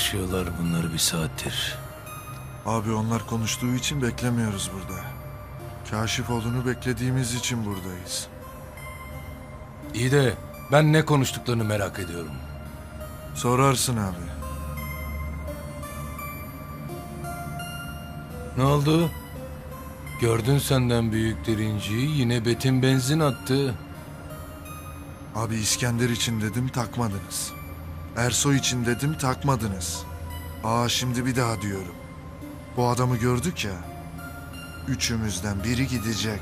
konuşuyorlar bunları bir saattir? Abi onlar konuştuğu için beklemiyoruz burada. Kaşif olduğunu beklediğimiz için buradayız. İyi de ben ne konuştuklarını merak ediyorum. Sorarsın abi. Ne oldu? Gördün senden büyük derinciyi yine Betin benzin attı. Abi İskender için dedim takmadınız. Ersoy için dedim takmadınız. Aa şimdi bir daha diyorum. Bu adamı gördük ya. Üçümüzden biri gidecek.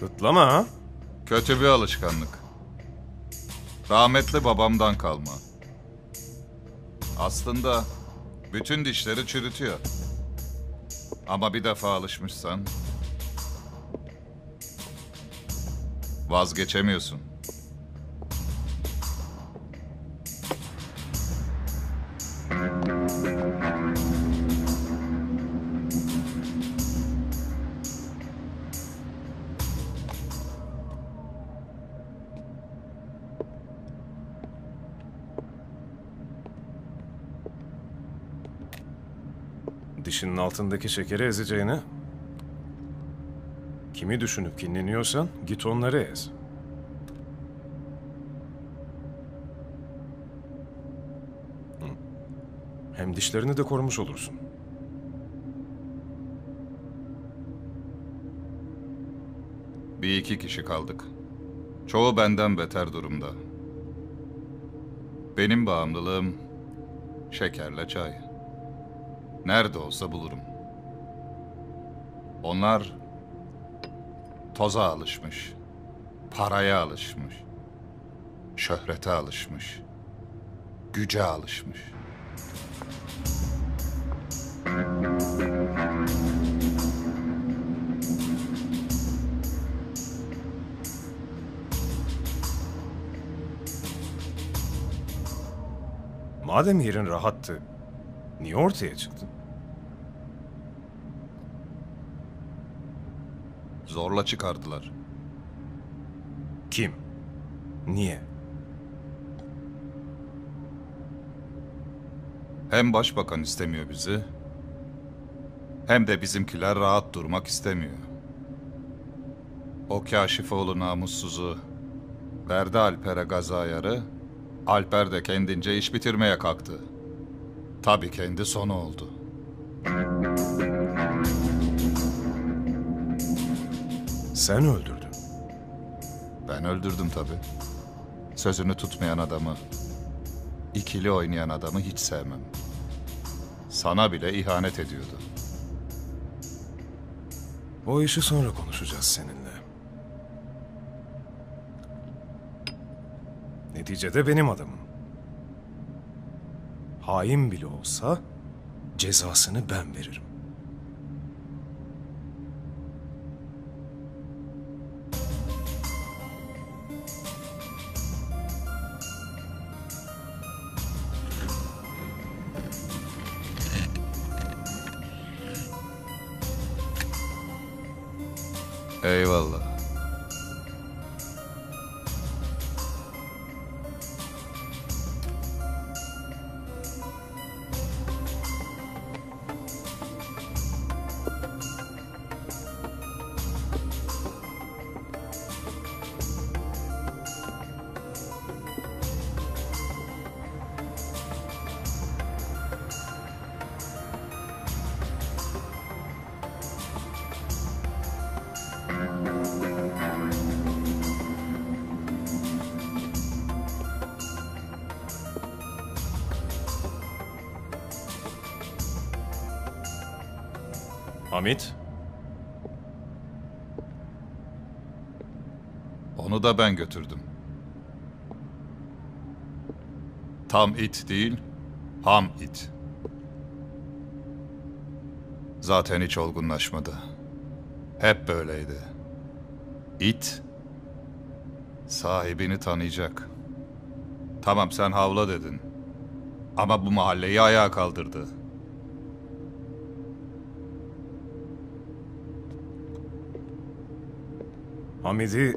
Kıtlama ha? Kötü bir alışkanlık. Rahmetli babamdan kalma. Aslında bütün dişleri çürütüyor. Ama bir defa alışmışsan vazgeçemiyorsun. Dişinin altındaki şekeri ezeceğine. Kimi düşünüp kinleniyorsan git onları ez. Hem dişlerini de korumuş olursun. Bir iki kişi kaldık. Çoğu benden beter durumda. Benim bağımlılığım şekerle çay. Nerede olsa bulurum. Onlar toza alışmış, paraya alışmış, şöhrete alışmış, güce alışmış. Madem yerin rahattı, niye ortaya çıktın? Zorla çıkardılar. Kim? Niye? Hem başbakan istemiyor bizi, hem de bizimkiler rahat durmak istemiyor. O Kaşifoğlu namussuzu verdi Alper'e gaz ayarı, Alper de kendince iş bitirmeye kalktı. Tabii kendi sonu oldu. Sen öldürdün. Ben öldürdüm tabii. Sözünü tutmayan adamı, ikili oynayan adamı hiç sevmem. Sana bile ihanet ediyordu. O işi sonra konuşacağız seninle. Neticede benim adamım. Hain bile olsa cezasını ben veririm. Hamit, Onu da ben götürdüm. Tam it değil, ham it. Zaten hiç olgunlaşmadı. Hep böyleydi. İt, Sahibini tanıyacak. Tamam sen havla dedin. Ama bu mahalleyi ayağa kaldırdı. Hamidi,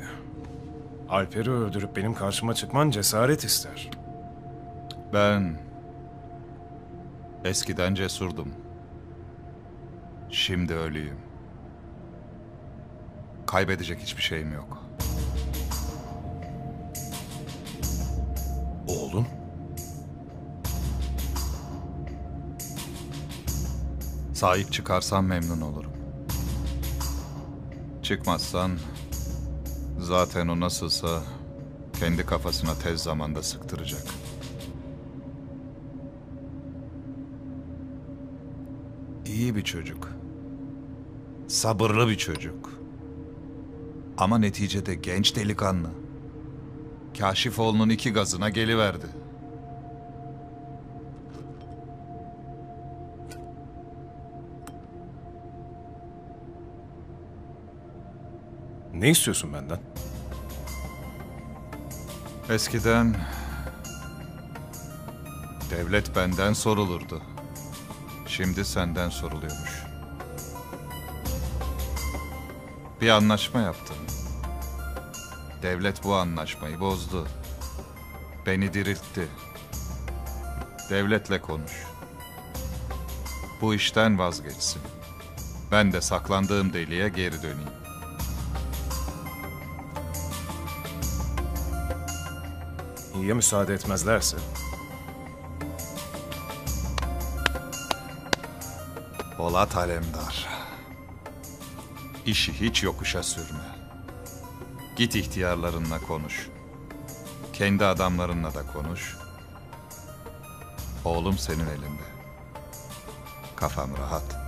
Alper'i öldürüp benim karşıma çıkman cesaret ister. Ben eskiden cesurdum. Şimdi ölüyüm. Kaybedecek hiçbir şeyim yok. Oğlum? Sahip çıkarsan memnun olurum. Çıkmazsan zaten o nasılsa kendi kafasına tez zamanda sıktıracak. İyi bir çocuk. Sabırlı bir çocuk. Ama neticede genç delikanlı. Kaşifoğlu'nun iki gazına geliverdi. Ne istiyorsun benden? Eskiden devlet benden sorulurdu. Şimdi senden soruluyormuş. Bir anlaşma yaptım. Devlet bu anlaşmayı bozdu. Beni diriltti. Devletle konuş. Bu işten vazgeçsin. Ben de saklandığım deliğe geri döneyim. Ya müsaade etmezlerse? Polat Alemdar. İşi hiç yokuşa sürme. Git ihtiyarlarınla konuş. Kendi adamlarınla da konuş. Oğlum senin elinde. Kafam rahat.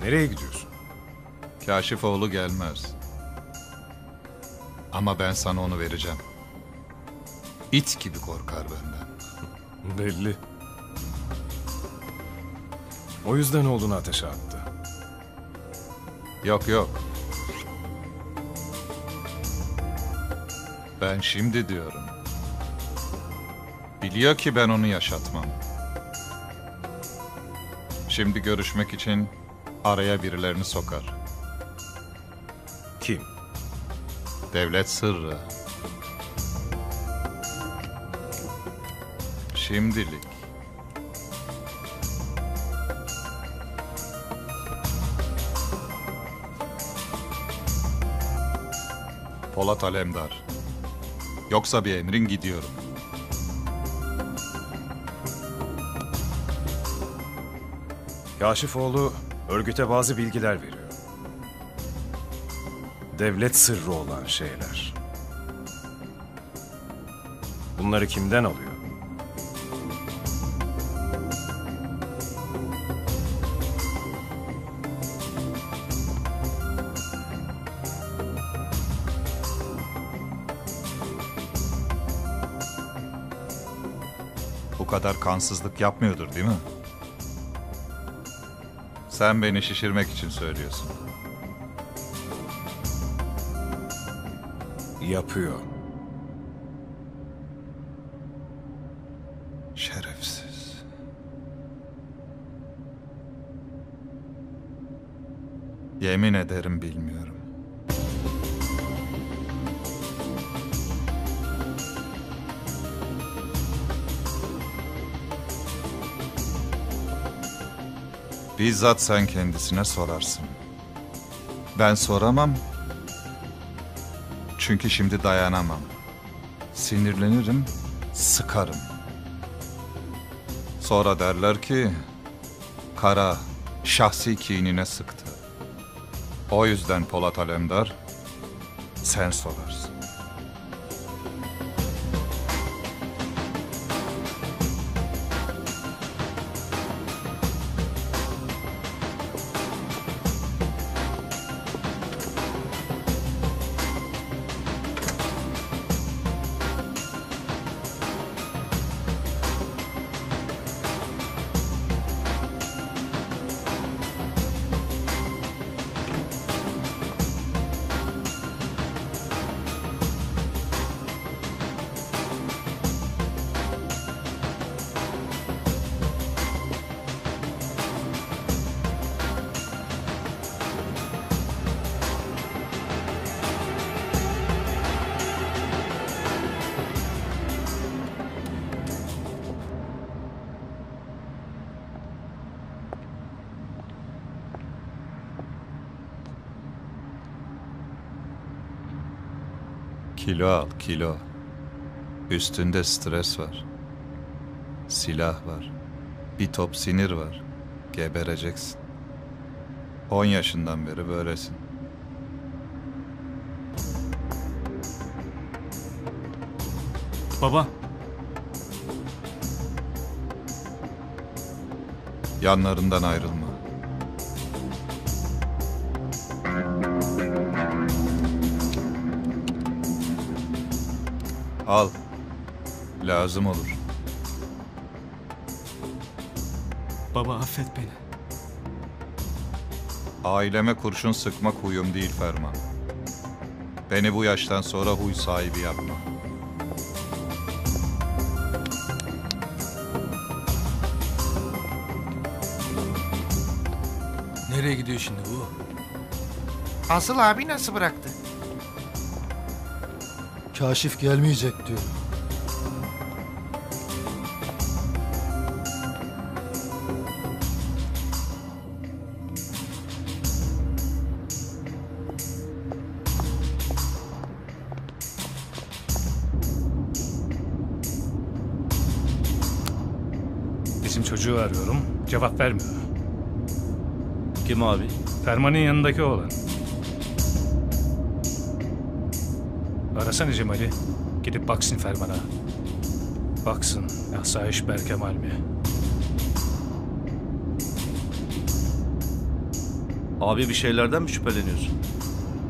Nereye gidiyorsun? Kaşifoğlu gelmez. Ama ben sana onu vereceğim. İt gibi korkar benden. Belli. O yüzden oğlunu ateşe attı. Yok yok. Ben şimdi diyorum. Biliyor ki ben onu yaşatmam. Şimdi görüşmek için araya birilerini sokar. Kim? Devlet sırrı. Şimdilik. Polat Alemdar. Yoksa bir emrin gidiyorum. Kaşifoğlu örgüte bazı bilgiler veriyor. Devlet sırrı olan şeyler. Bunları kimden alıyor? Bu kadar kansızlık yapmıyordur değil mi? Sen beni şişirmek için söylüyorsun. Yapıyor. Şerefsiz. Yemin ederim bilmiyorum. Bizzat sen kendisine sorarsın. Ben soramam. Çünkü şimdi dayanamam. Sinirlenirim, sıkarım. Sonra derler ki Kara şahsi kinine sıktı. O yüzden Polat Alemdar sen sorarsın. Kilo al, kilo. Üstünde stres var. Silah var. Bir top sinir var. Gebereceksin. 10 yaşından beri böylesin. Baba, Yanlarından ayrılma. Al. Lazım olur. baba affet beni. Aileme kurşun sıkmak huyum değil Ferman. Beni bu yaştan sonra huy sahibi yapma. Nereye gidiyor şimdi bu? Asıl abi nasıl bıraktı? Kaşif gelmeyecek diyor. Bizim çocuğu arıyorum, cevap vermiyor. Kim abi? Ferman'ın yanındaki oğlan. Arasana Cemal'i. Gidip baksın Ferman'a. Baksın, asayiş Berkemal mi? Abi bir şeylerden mi şüpheleniyorsun?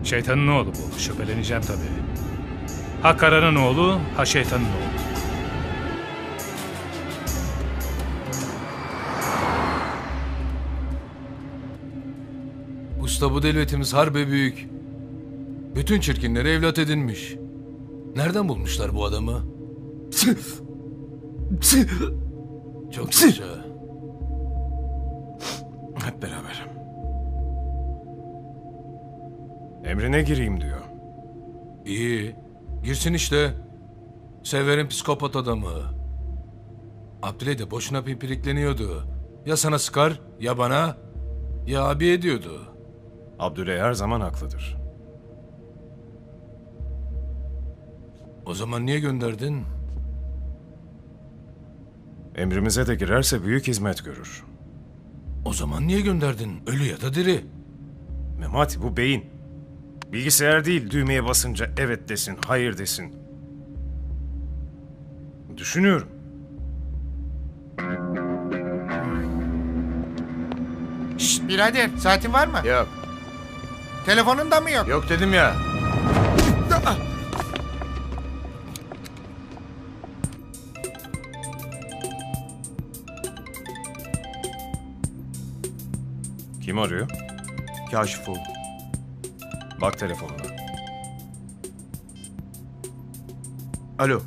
Şeytanın oğlu bu. Şüpheleneceğim tabii. Ha karanın oğlu, ha şeytanın oğlu. Usta bu devletimiz harbe büyük. Bütün çirkinleri evlat edinmiş. Nereden bulmuşlar bu adamı? Çok yaşa. Hep beraber. Emrine gireyim diyor. İyi. Girsin işte. Severim psikopat adamı. Abdüley de boşuna pimpirikleniyordu. Ya sana sıkar, ya bana, ya abi ediyordu. Abdüley her zaman haklıdır. O zaman niye gönderdin? Emrimize de girerse büyük hizmet görür. O zaman niye gönderdin? Ölü ya da diri. Memati bu beyin. Bilgisayar değil düğmeye basınca evet desin, hayır desin. Düşünüyorum. Şşt birader saatin var mı? Yok. Telefonun da mı yok? Yok dedim ya. Kim arıyor? Kaşifoğlu. Bak telefonuna. Alo.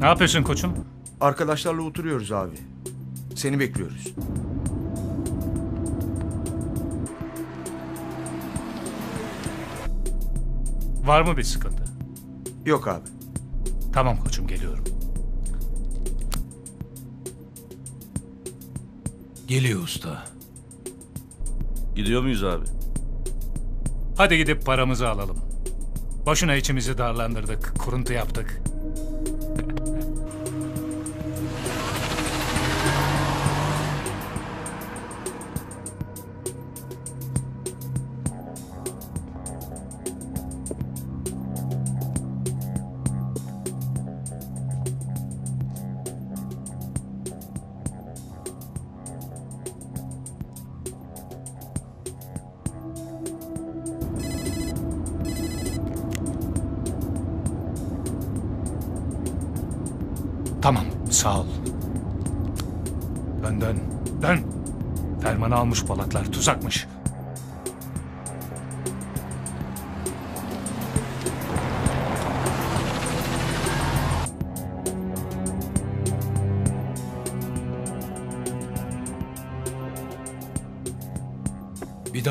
Ne yapıyorsun koçum? Arkadaşlarla oturuyoruz abi. Seni bekliyoruz. Var mı bir sıkıntı? Yok abi. Tamam koçum geliyorum. Geliyor usta. Gidiyor muyuz abi? Hadi gidip paramızı alalım. Boşuna içimizi darlandırdık, kuruntu yaptık.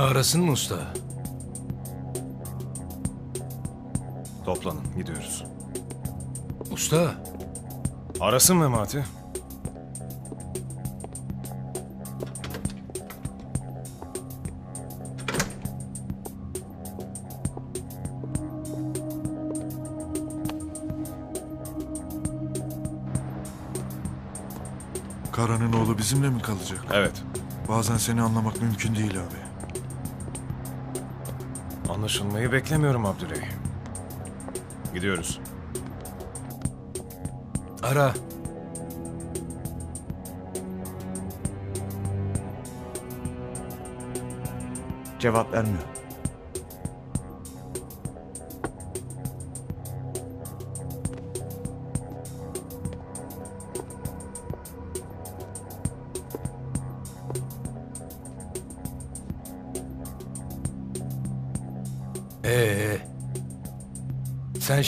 arasın mı usta? Toplanın, gidiyoruz. Usta, Arasın Memati. Karan'ın oğlu bizimle mi kalacak? Evet. Bazen seni anlamak mümkün değil abi. Anlaşılmayı beklemiyorum Abdüley. Gidiyoruz. Ara. Cevap vermiyor.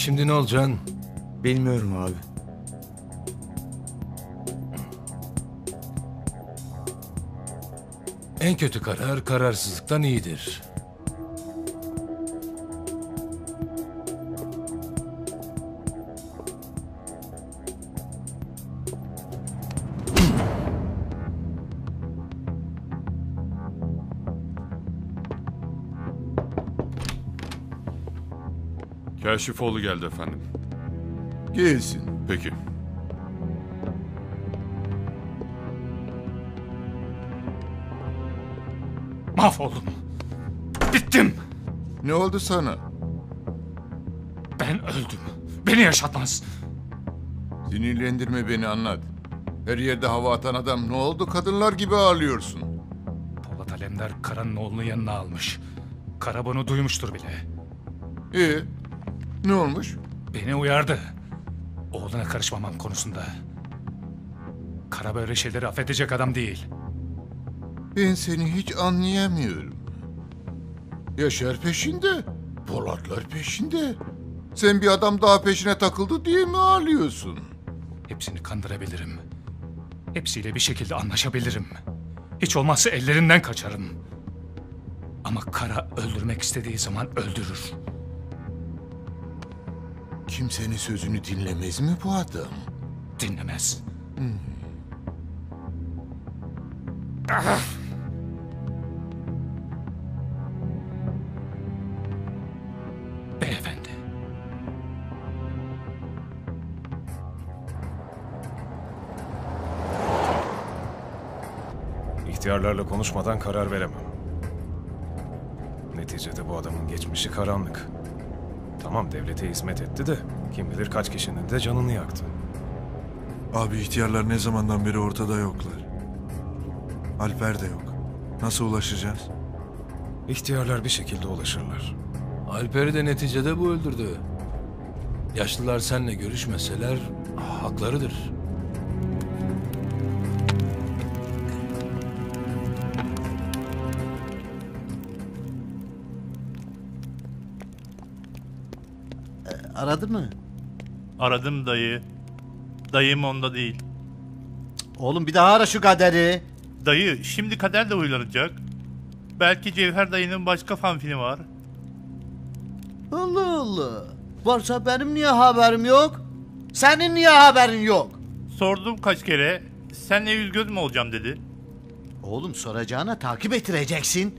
Şimdi ne olacaksın? Bilmiyorum abi. En kötü karar kararsızlıktan iyidir. Kaşifoğlu geldi efendim. Gelsin. Peki. Mahvoldum. Bittim. Ne oldu sana? Ben öldüm. Beni yaşatmaz. Sinirlendirme beni anlat. Her yerde hava atan adam ne oldu kadınlar gibi ağlıyorsun. Polat Alemdar Kara'nın oğlunu yanına almış. Kara bunu duymuştur bile. Ee, ne olmuş? Beni uyardı. Oğluna karışmamam konusunda. Kara böyle şeyleri affedecek adam değil. Ben seni hiç anlayamıyorum. Yaşar peşinde, Polatlar peşinde. Sen bir adam daha peşine takıldı diye mi ağlıyorsun? Hepsini kandırabilirim. Hepsiyle bir şekilde anlaşabilirim. Hiç olmazsa ellerinden kaçarım. Ama Kara öldürmek istediği zaman öldürür. Kimsenin sözünü dinlemez mi bu adam? Dinlemez. Beyefendi. İhtiyarlarla konuşmadan karar veremem. Neticede bu adamın geçmişi karanlık. Tamam devlete hizmet etti de kim bilir kaç kişinin de canını yaktı. Abi ihtiyarlar ne zamandan beri ortada yoklar. Alper de yok. Nasıl ulaşacağız? İhtiyarlar bir şekilde ulaşırlar. Alper'i de neticede bu öldürdü. Yaşlılar seninle görüşmeseler haklarıdır. Aradın mı? Aradım dayı. Dayım onda değil. Oğlum bir daha ara şu kaderi. Dayı şimdi kader de uylanacak. Belki Cevher dayının başka fanfini var. Allah Allah. Varsa benim niye haberim yok? Senin niye haberin yok? Sordum kaç kere. Senle yüz göz mü olacağım dedi. Oğlum soracağına takip ettireceksin.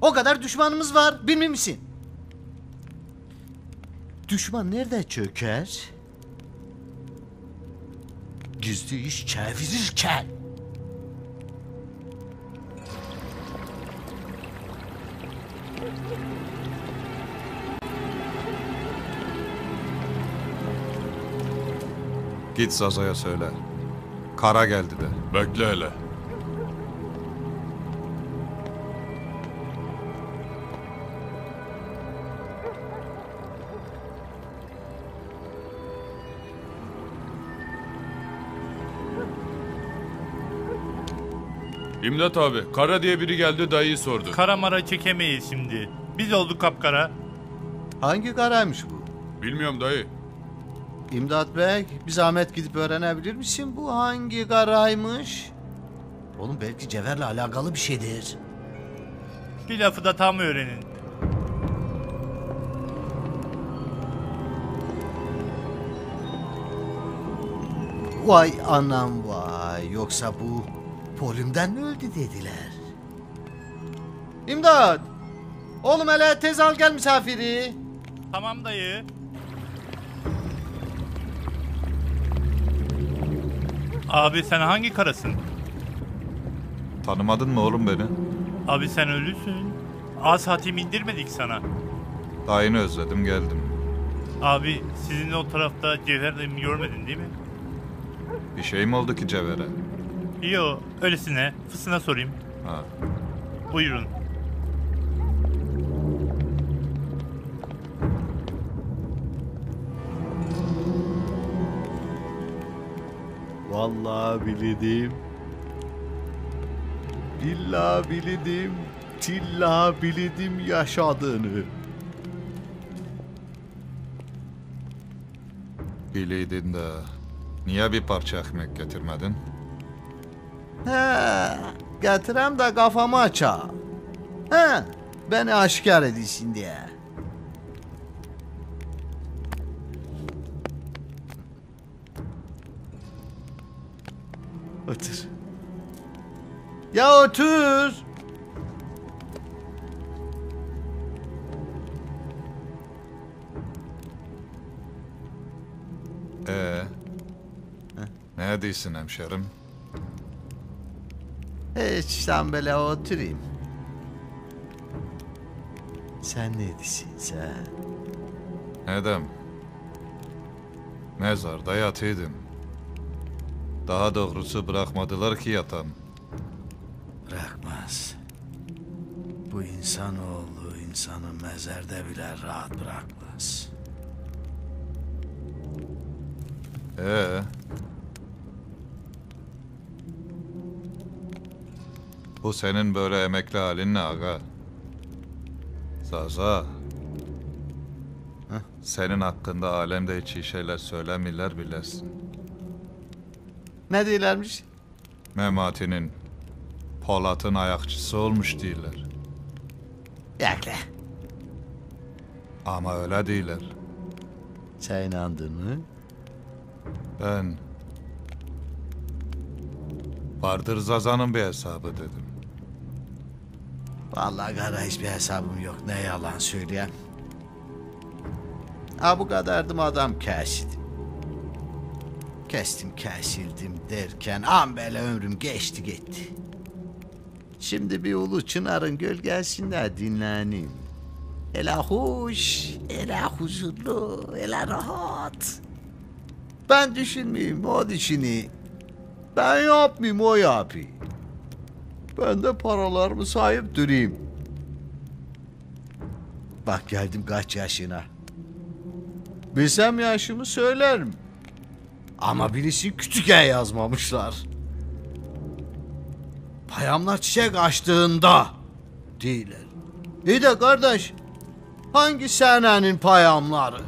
O kadar düşmanımız var bilmiyor musun? Düşman nerede çöker? Gizli iş çevirirken. Git Zaza'ya söyle. Kara geldi de. Bekle hele. İmdat abi, Kara diye biri geldi dayıyı sordu. Kara mara çekemeyiz şimdi. Biz olduk kapkara. Hangi karaymış bu? Bilmiyorum dayı. İmdat Bey, bir zahmet gidip öğrenebilir misin bu hangi karaymış? Oğlum belki Cevher'le alakalı bir şeydir. Bir lafı da tam öğrenin. Vay anam vay, yoksa bu polimden mi öldü dediler? İmdat! Oğlum hele tez al gel misafiri. Tamam dayı. Abi sen hangi karasın? Tanımadın mı oğlum beni? Abi sen ölüsün. Az hatim indirmedik sana. Dayını özledim geldim. Abi sizin o tarafta Cevher dayımı görmedin değil mi? Bir şey mi oldu ki Cevher'e? Yo öylesine fısına sorayım. Ha. Buyurun. Vallahi bildim. Billahi bildim. Tillahi bildim yaşadığını. Biliydin de niye bir parça ekmek getirmedin? He, getirem de kafamı aça. He, beni aşikar edilsin diye. Otur. Ya otur. Ee, ne diyorsun hemşerim? Hiç sen böyle oturayım. Sen ne diyorsun sen? Edem. Mezarda yatıydım. Daha doğrusu bırakmadılar ki yatam. Bırakmaz. Bu insanoğlu insanı mezarda bile rahat bırakmaz. Ee, bu senin böyle emekli halin ne aga? Zaza. Senin hakkında alemde hiç iyi şeyler söylemiyorlar bilesin. Ne diyorlarmış? Memati'nin Polat'ın ayakçısı olmuş değiller. Yakla. Ama öyle değiller. Sen inandın mı? Ben... Vardır Zaza'nın bir hesabı dedim. Vallahi kara hiçbir hesabım yok. Ne yalan söyleyeyim. Ha bu kadardım adam kesildim. Kestim kesildim derken an böyle ömrüm geçti gitti. Şimdi bir ulu çınarın gölgesinde dinleneyim. Ele hoş, ele huzurlu, ele rahat. Ben düşünmeyeyim, o düşüneyim. Ben yapmayayım, o yapayım. Ben de paralarımı sahip durayım. Bak geldim kaç yaşına. Bilsem yaşımı söylerim. Ama birisi kütükken yazmamışlar. Payamlar çiçek açtığında değiller. İyi de kardeş hangi senenin payamları?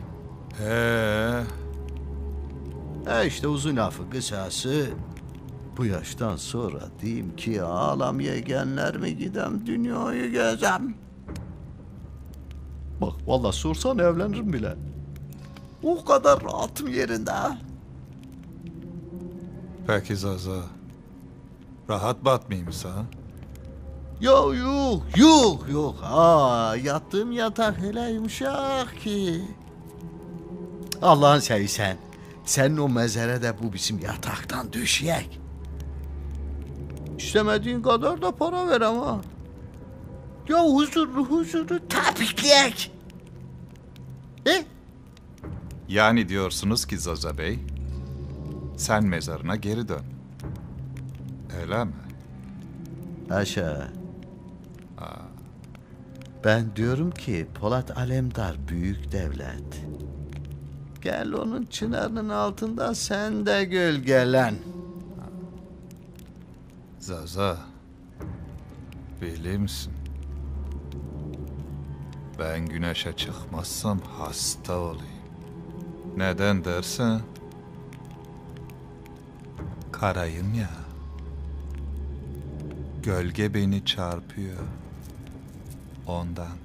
Ee, E işte uzun lafı kısası bu yaştan sonra diyeyim ki ağlam yegenler mi gidem dünyayı gezem. Bak vallahi sorsan evlenirim bile. O kadar rahatım yerinde. peki Zaza. Rahat batmayayım sana. Yok yok yok yok. Ha yattığım yatak hele yumuşak ki. Allah'ın sevi sen. Senin o mezere de bu bizim yataktan düşeyek. İstemediğin kadar da para ver ama. Ya huzurlu huzurlu tabikleyek. E? Yani diyorsunuz ki Zaza Bey, sen mezarına geri dön. Öyle mi? Haşa. Ben diyorum ki Polat Alemdar büyük devlet. Gel onun çınarının altında sen de gölgelen. Zaza, bilir misin? Ben güneşe çıkmazsam hasta olayım. Neden dersen? Karayım ya. Gölge beni çarpıyor. Ondan.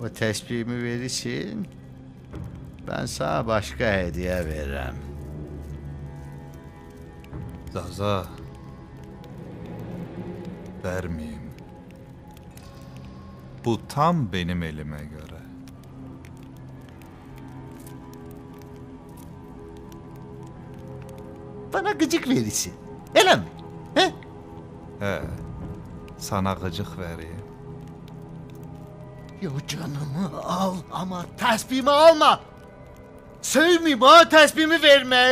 O tespihimi verirsin. Ben sana başka hediye veririm. Zaza. Vermeyeyim. Bu tam benim elime göre. bana gıcık verirsin. Öyle mi? He? He. Sana gıcık veriyor. Yo canımı al ama tesbihimi alma. Sevmeyeyim ha tesbihimi verme.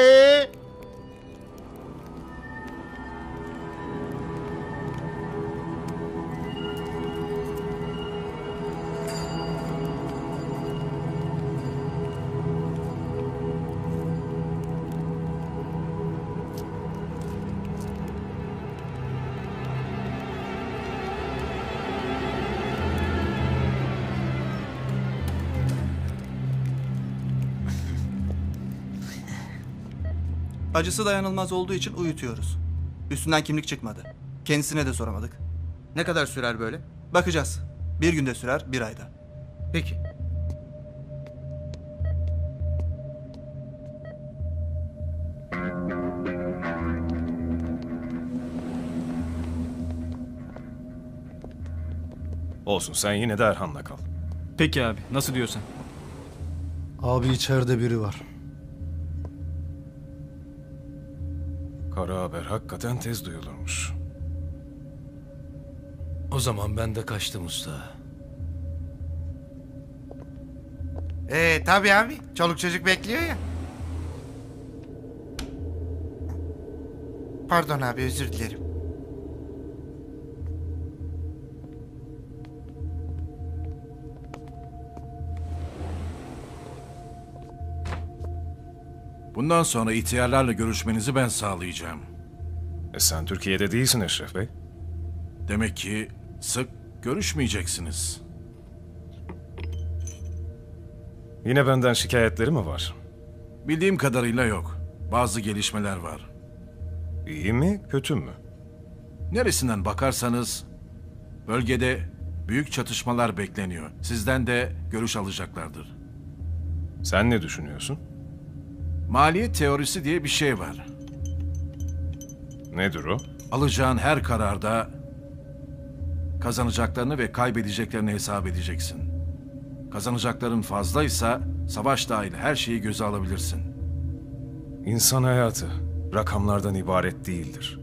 Acısı dayanılmaz olduğu için uyutuyoruz. Üstünden kimlik çıkmadı. Kendisine de soramadık. Ne kadar sürer böyle? Bakacağız. Bir günde sürer, bir ayda. Peki. Olsun sen yine de Erhan'la kal. Peki abi. Nasıl diyorsan. Abi içeride biri var. Kara haber hakikaten tez duyulurmuş. O zaman ben de kaçtım usta. Ee tabii abi. Çoluk çocuk bekliyor ya. Pardon abi özür dilerim. Bundan sonra ihtiyarlarla görüşmenizi ben sağlayacağım. E sen Türkiye'de değilsin Eşref Bey. Demek ki sık görüşmeyeceksiniz. Yine benden şikayetleri mi var? Bildiğim kadarıyla yok. Bazı gelişmeler var. İyi mi, kötü mü? Neresinden bakarsanız bölgede büyük çatışmalar bekleniyor. Sizden de görüş alacaklardır. Sen ne düşünüyorsun? Maliyet teorisi diye bir şey var. Nedir o? Alacağın her kararda kazanacaklarını ve kaybedeceklerini hesap edeceksin. Kazanacakların fazlaysa savaş dahil her şeyi göze alabilirsin. İnsan hayatı rakamlardan ibaret değildir.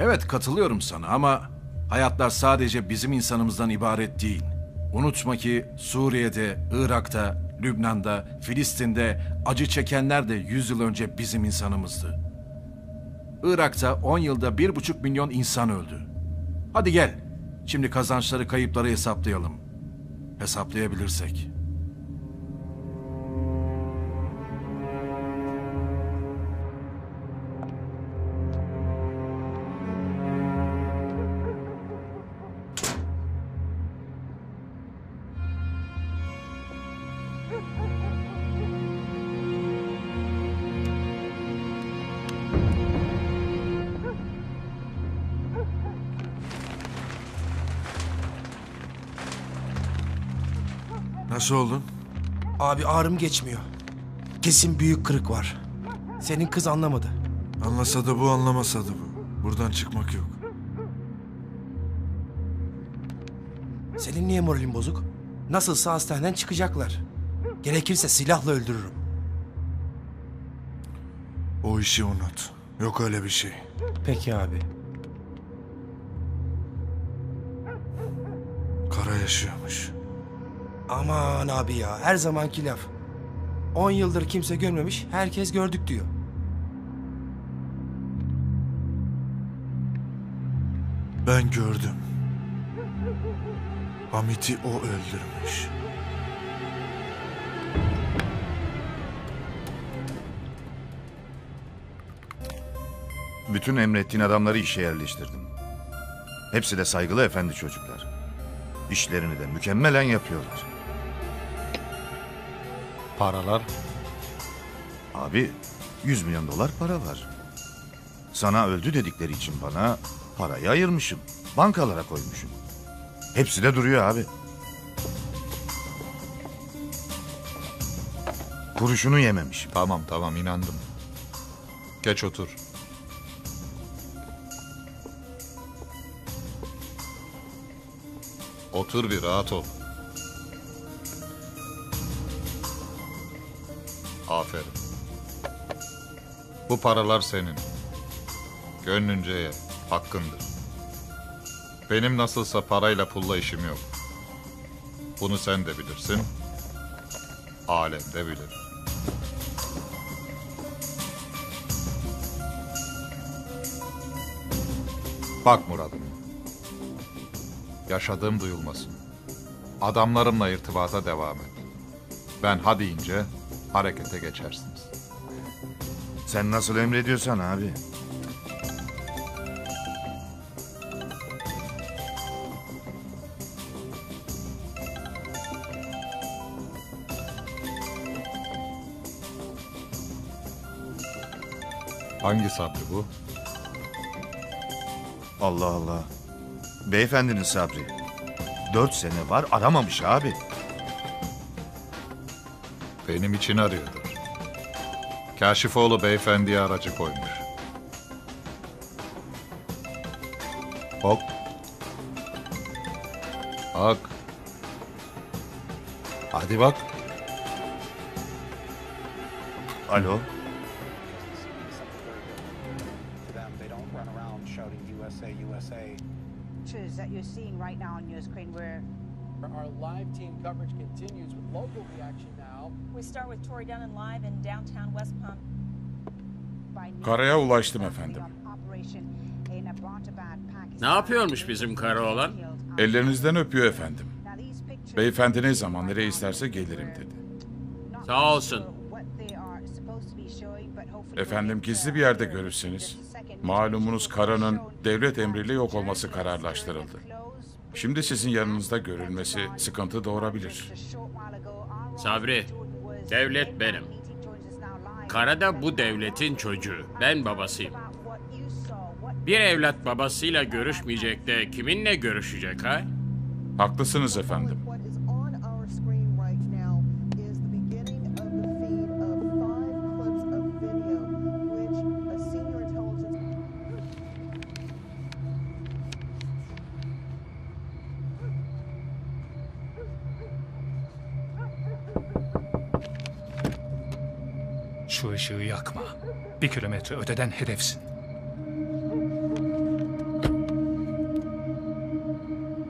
Evet katılıyorum sana ama hayatlar sadece bizim insanımızdan ibaret değil. Unutma ki Suriye'de, Irak'ta, Lübnan'da, Filistin'de acı çekenler de 100 yıl önce bizim insanımızdı. Irak'ta 10 yılda 1,5 milyon insan öldü. Hadi gel. Şimdi kazançları, kayıpları hesaplayalım. Hesaplayabilirsek. Nasıl oldun? Abi ağrım geçmiyor. Kesin büyük kırık var. Senin kız anlamadı. Anlasa da bu anlamasa da bu. Buradan çıkmak yok. Senin niye moralin bozuk? Nasılsa hastaneden çıkacaklar. Gerekirse silahla öldürürüm. O işi unut. Yok öyle bir şey. Peki abi. Kara yaşıyormuş. Aman abi ya her zamanki laf. 10 yıldır kimse görmemiş herkes gördük diyor. Ben gördüm. Hamit'i o öldürmüş. Bütün emrettiğin adamları işe yerleştirdim. Hepsi de saygılı efendi çocuklar. İşlerini de mükemmelen yapıyorlar. Paralar? Abi 100 milyon dolar para var. Sana öldü dedikleri için bana parayı ayırmışım. Bankalara koymuşum. Hepsi de duruyor abi. Kuruşunu yememişim. Tamam tamam inandım. Geç otur. Otur bir rahat ol. Aferin. Bu paralar senin. Gönlünce ye, hakkındır. Benim nasılsa parayla pulla işim yok. Bunu sen de bilirsin. Alem de bilir. Bak Murat'ım. Yaşadığım duyulmasın. Adamlarımla irtibata devam et. Ben ha deyince harekete geçersiniz. Sen nasıl emrediyorsan abi. Hangi sabri bu? Allah Allah. Beyefendinin sabri. Dört sene var aramamış abi. Benim için arıyordur. Kaşifoğlu beyefendiye aracı koymuş. Bak. Bak. Hadi bak. Alo. Karaya ulaştım efendim. Ne yapıyormuş bizim kara olan? Ellerinizden öpüyor efendim. Beyefendi ne zaman nereye isterse gelirim dedi. Sağ olsun. Efendim gizli bir yerde görürseniz. Malumunuz Kara'nın devlet emriyle yok olması kararlaştırıldı. Şimdi sizin yanınızda görülmesi sıkıntı doğurabilir. Sabri, devlet benim. Kara da bu devletin çocuğu. Ben babasıyım. Bir evlat babasıyla görüşmeyecek de kiminle görüşecek ha? Haklısınız efendim. Işığı yakma. Bir kilometre öteden hedefsin.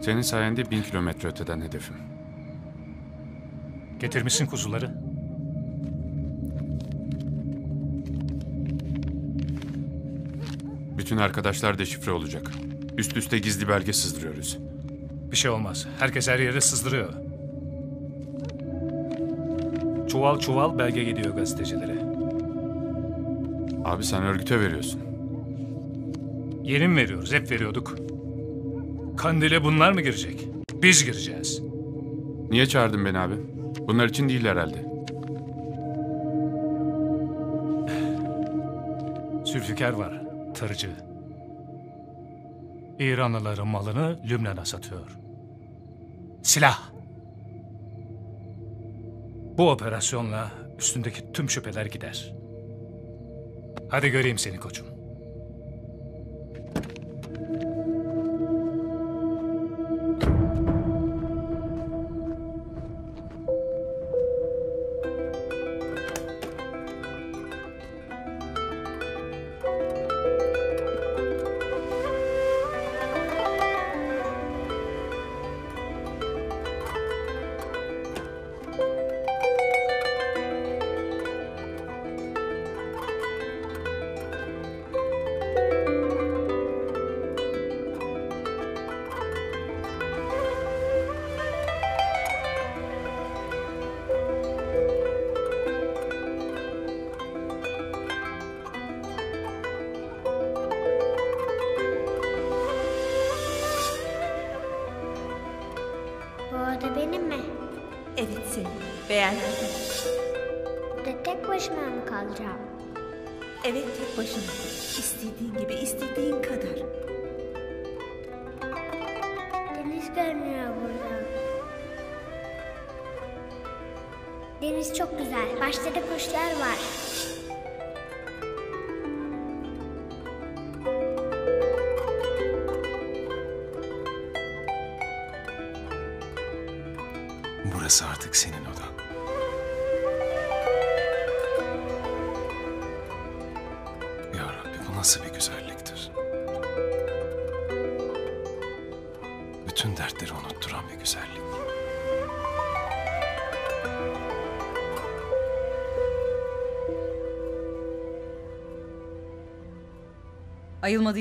Senin sayende bin kilometre öteden hedefim. Getirmişsin kuzuları. Bütün arkadaşlar deşifre olacak. Üst üste gizli belge sızdırıyoruz. Bir şey olmaz. Herkes her yere sızdırıyor. Çuval çuval belge gidiyor gazetecilere. Abi sen örgüte veriyorsun. Yeni mi veriyoruz? Hep veriyorduk. Kandile bunlar mı girecek? Biz gireceğiz. Niye çağırdın beni abi? Bunlar için değil herhalde. Zülfikar var, tırcı. İranlıların malını Lübnan'a satıyor. Silah. Bu operasyonla üstündeki tüm şüpheler gider. Hadi göreyim seni koçum.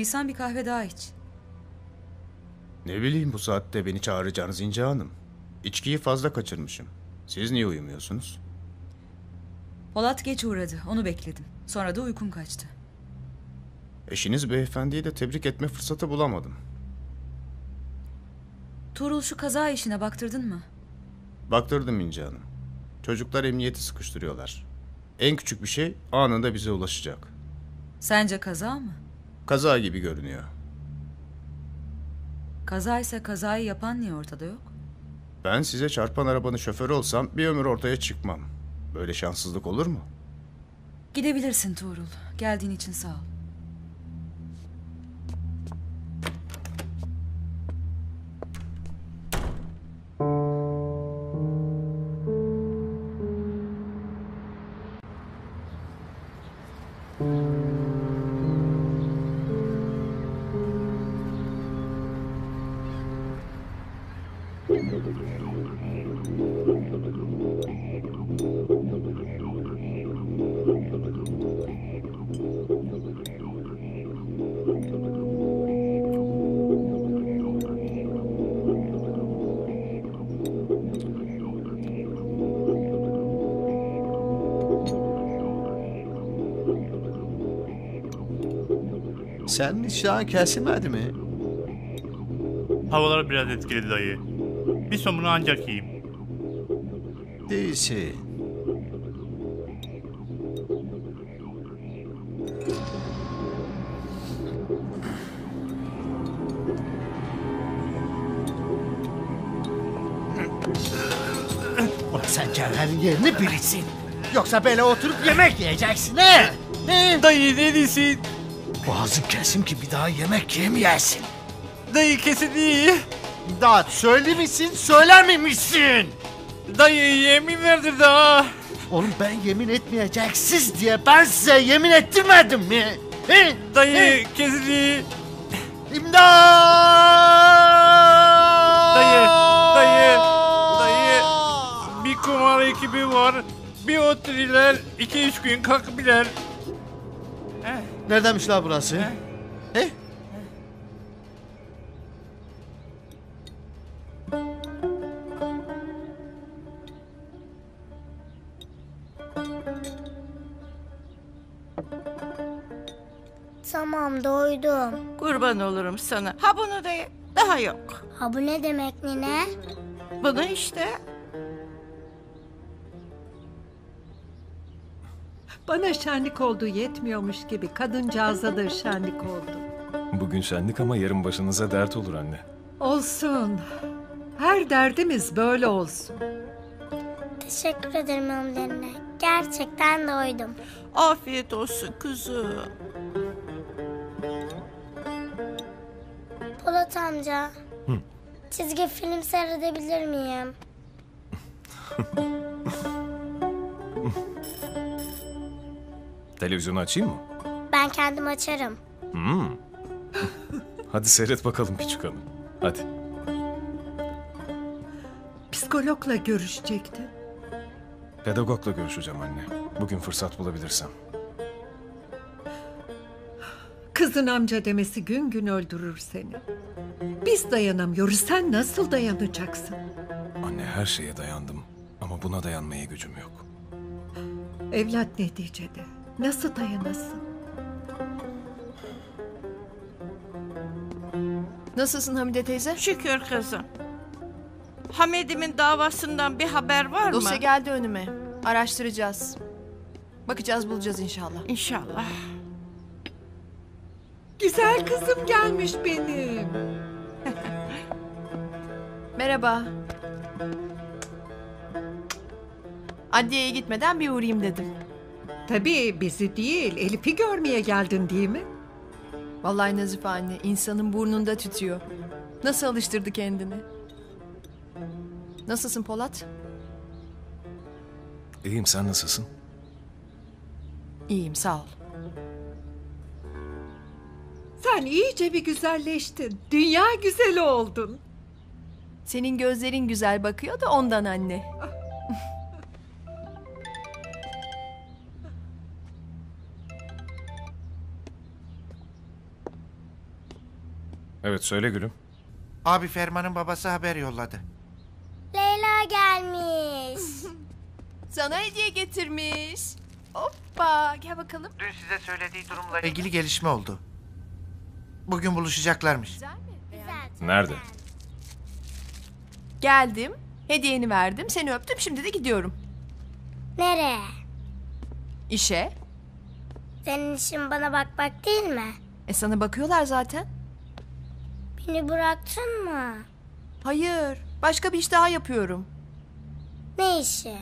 Ayılmadıysan bir kahve daha iç. Ne bileyim bu saatte beni çağıracağınız İnce Hanım. İçkiyi fazla kaçırmışım. Siz niye uyumuyorsunuz? Polat geç uğradı. Onu bekledim. Sonra da uykum kaçtı. Eşiniz beyefendiyi de tebrik etme fırsatı bulamadım. Tuğrul şu kaza işine baktırdın mı? Baktırdım İnce Hanım. Çocuklar emniyeti sıkıştırıyorlar. En küçük bir şey anında bize ulaşacak. Sence kaza mı? Kaza gibi görünüyor. Kaza ise kazayı yapan niye ortada yok? Ben size çarpan arabanın şoförü olsam bir ömür ortaya çıkmam. Böyle şanssızlık olur mu? Gidebilirsin Tuğrul. Geldiğin için sağ ol. Sen nişan kesilmedi mi? Havalar biraz etkiledi dayı. Bir somunu ancak yiyeyim. Değilsin. Ulan sen Cevher'in yerini bilirsin. Yoksa böyle oturup yemek yiyeceksin he? he? Dayı ne diyorsun? Boğazın kesim ki bir daha yemek yemeyesin. Dayı kesin iyi. Daha söylemişsin söylememişsin. Dayı yemin verdi daha. Oğlum ben yemin etmeyeceksiniz diye ben size yemin ettirmedim mi? He? Dayı kesin iyi. İmdat! Dayı, dayı, dayı. Bir kumar ekibi var. Bir otururlar, iki üç gün kalkabilir. Neredemiş la burası? He? Tamam doydum. Kurban olurum sana. Ha bunu da ye. Daha yok. Ha bu ne demek nine? Bunu işte. Bana şenlik olduğu yetmiyormuş gibi kadıncağıza da şenlik oldu. Bugün şenlik ama yarın başınıza dert olur anne. Olsun. Her derdimiz böyle olsun. Teşekkür ederim ömrüne. Gerçekten doydum. Afiyet olsun kızım. Polat amca. Hı. Çizgi film seyredebilir miyim? Televizyonu açayım mı? Ben kendim açarım. Hmm. Hadi seyret bakalım küçük hanım. Hadi. Psikologla görüşecekti. Pedagogla görüşeceğim anne. Bugün fırsat bulabilirsem. Kızın amca demesi gün gün öldürür seni. Biz dayanamıyoruz. Sen nasıl dayanacaksın? Anne her şeye dayandım. Ama buna dayanmaya gücüm yok. Evlat neticede. Nasıl dayanasın? Nasılsın Hamide teyze? Şükür kızım. Hamid'imin davasından bir haber var mı? Dosya geldi önüme. Araştıracağız. Bakacağız bulacağız inşallah. İnşallah. Güzel kızım gelmiş benim. Merhaba. Adliyeye gitmeden bir uğrayayım dedim. Tabii bizi değil, Elif'i görmeye geldin değil mi? Vallahi Nazife anne insanın burnunda tütüyor. Nasıl alıştırdı kendini? Nasılsın Polat? İyiyim sen nasılsın? İyiyim sağ ol. Sen iyice bir güzelleştin. Dünya güzeli oldun. Senin gözlerin güzel bakıyor da ondan anne. Evet söyle gülüm. Abi Ferman'ın babası haber yolladı. Leyla gelmiş. Sana hediye getirmiş. Hoppa gel bakalım. Dün size söylediği durumla ilgili gelişme oldu. Bugün buluşacaklarmış. Nerede? Geldim. Hediyeni verdim. Seni öptüm. Şimdi de gidiyorum. Nereye? İşe. Senin işin bana bakmak değil mi? E sana bakıyorlar zaten. Beni bıraktın mı? Hayır. Başka bir iş daha yapıyorum. Ne işi?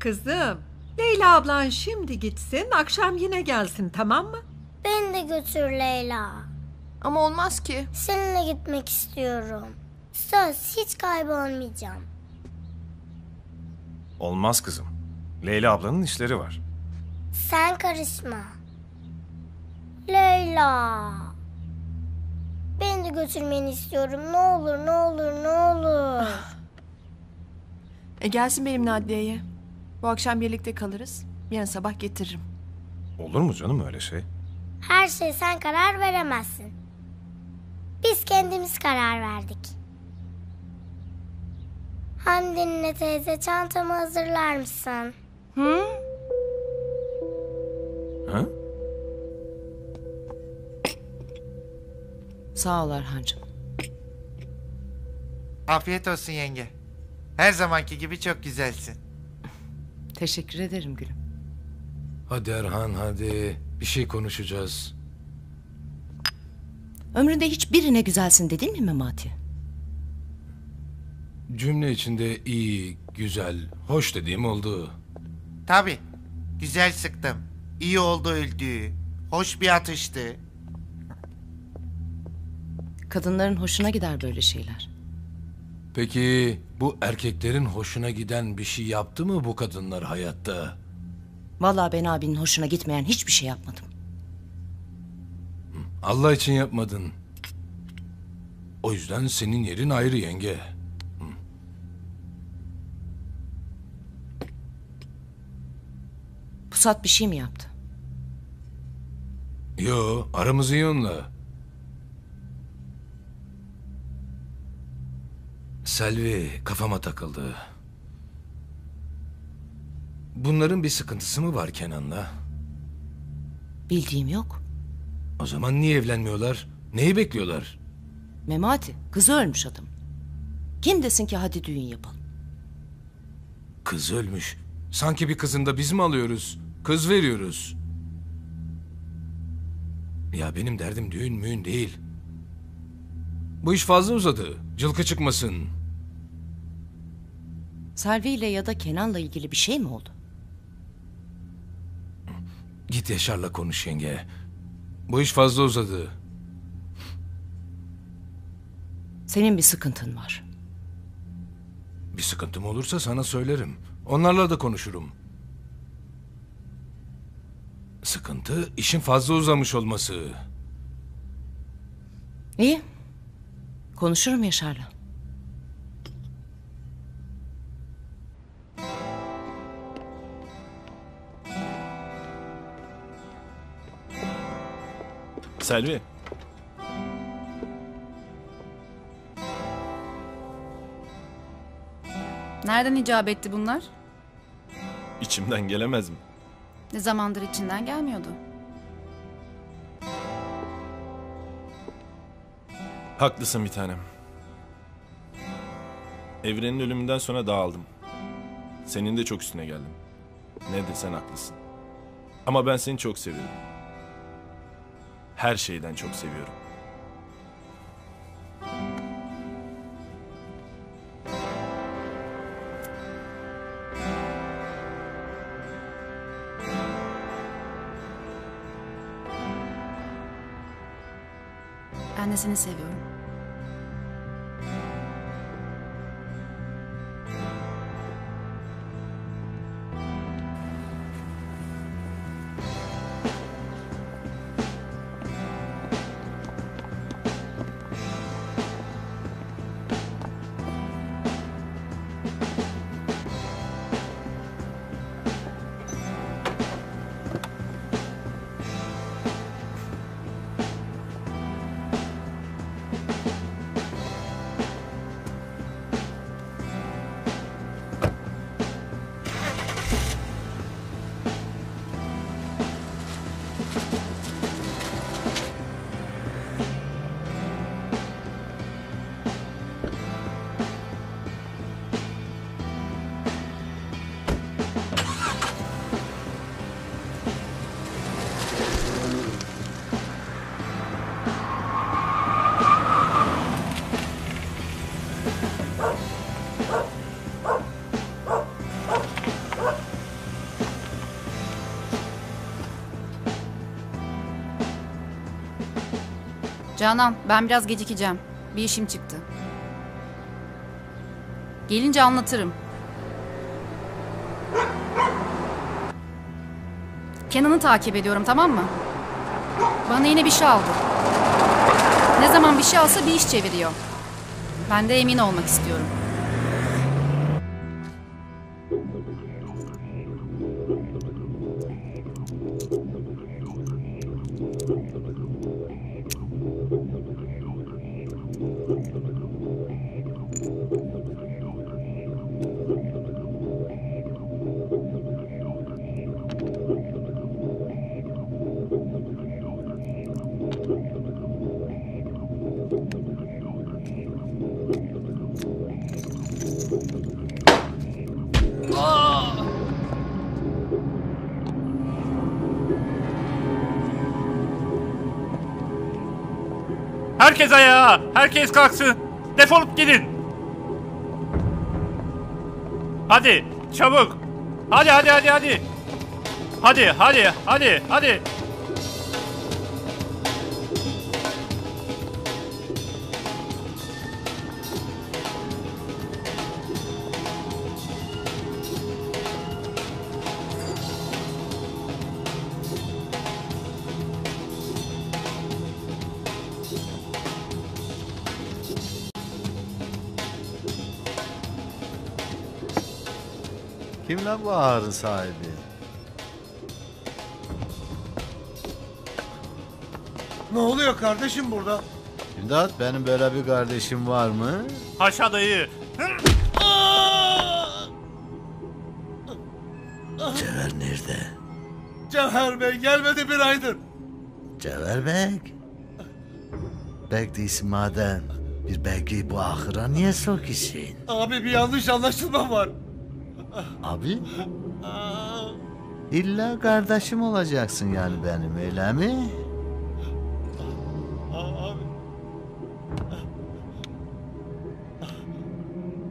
Kızım, Leyla ablan şimdi gitsin, akşam yine gelsin tamam mı? Beni de götür Leyla. Ama olmaz ki. Seninle gitmek istiyorum. Söz hiç kaybolmayacağım. Olmaz kızım. Leyla ablanın işleri var. Sen karışma. Leyla. Beni de götürmeni istiyorum. Ne olur, ne olur, ne olur. E gelsin benimle adliyeye. Bu akşam birlikte kalırız. Yarın sabah getiririm. Olur mu canım öyle şey? Her şey sen karar veremezsin. Biz kendimiz karar verdik. Hamdin'le teyze çantamı hazırlar mısın? Hı? Ha? Sağ ol Erhan'cığım. Afiyet olsun yenge. Her zamanki gibi çok güzelsin. Teşekkür ederim gülüm. Hadi Erhan hadi. Bir şey konuşacağız. Ömründe hiç birine güzelsin dedin mi Memati? Cümle içinde iyi, güzel, hoş dediğim oldu. Tabi. Güzel sıktım. İyi oldu öldüğü. Hoş bir atıştı. Kadınların hoşuna gider böyle şeyler. Peki bu erkeklerin hoşuna giden bir şey yaptı mı bu kadınlar hayatta? Vallahi ben abinin hoşuna gitmeyen hiçbir şey yapmadım. Allah için yapmadın. O yüzden senin yerin ayrı yenge. Pusat bir şey mi yaptı? Yo, aramız iyi onunla. Selvi kafama takıldı. Bunların bir sıkıntısı mı var Kenan'la? Bildiğim yok. O zaman niye evlenmiyorlar? Neyi bekliyorlar? Memati, kızı ölmüş adam. Kim desin ki hadi düğün yapalım? Kız ölmüş. Sanki bir kızını da biz mi alıyoruz? Kız veriyoruz. Ya benim derdim düğün müğün değil. Bu iş fazla uzadı. Cılkı çıkmasın. Selvi ile ya da Kenan'la ilgili bir şey mi oldu? Git Yaşar'la konuş yenge. Bu iş fazla uzadı. Senin bir sıkıntın var. Bir sıkıntım olursa sana söylerim. Onlarla da konuşurum. Sıkıntı işin fazla uzamış olması. İyi. Konuşurum Yaşar'la. Selvi. Nereden icap etti bunlar? İçimden gelemez mi? Ne zamandır içinden gelmiyordu. Haklısın bir tanem. Evrenin ölümünden sonra dağıldım. Senin de çok üstüne geldim. Ne desen haklısın. Ama ben seni çok seviyorum. Her şeyden çok seviyorum. Ben seni seviyorum. Canan ben biraz gecikeceğim. Bir işim çıktı. Gelince anlatırım. Kenan'ı takip ediyorum tamam mı? Bana yine bir şey aldı. Ne zaman bir şey alsa bir iş çeviriyor. Ben de emin olmak istiyorum. Herkes ayağa. Herkes kalksın. Defolup gidin. Hadi çabuk. Hadi hadi hadi hadi. Hadi hadi hadi hadi. Bu ağrın sahibi? Ne oluyor kardeşim burada? İmdat benim böyle bir kardeşim var mı? Haşa dayı. Cevher nerede? Cevher Bey gelmedi bir aydır. Cevher Bek. Bek değilsin madem. Bir belgeyi bu ahıra niye sokuyorsun? Abi bir yanlış anlaşılma var. Abi? İlla kardeşim olacaksın yani benim öyle mi?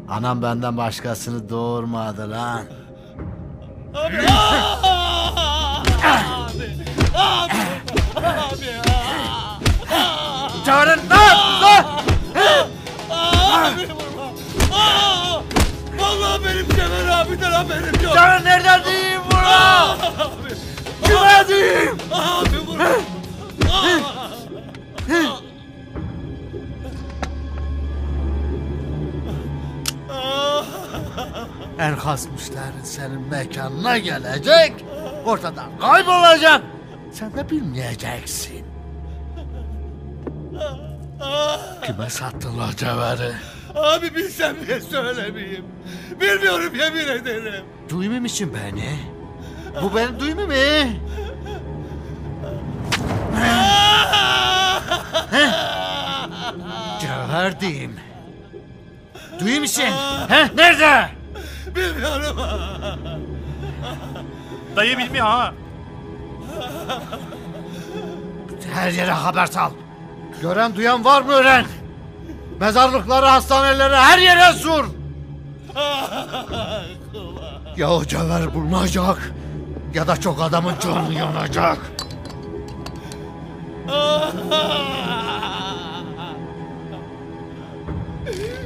Anam benden başkasını doğurmadı lan. Abi! Abi! Abi! Abi! Çağırın yaptın lan? Abi vurma! Aa! Benim Cemal abiden haberim yok. Çağırın nereden diyeyim vurma? Abi! Kime diyeyim? Abi vurma! En kasmışların senin mekanına gelecek. Ortadan kaybolacak. Sen de bilmeyeceksin. Kime sattın o cevheri? Abi bilsem niye söylemeyeyim? Bilmiyorum yemin ederim. Duymamışsın beni. Bu benim duymuyor mu? Cevher diyeyim. Duyuyor musun? He? Nerede? Bilmiyorum. Dayı bilmiyor ha. Her yere haber sal. Gören duyan var mı öğren? Mezarlıkları, hastaneleri her yere sür. ya o cevher bulunacak ya da çok adamın canı yanacak.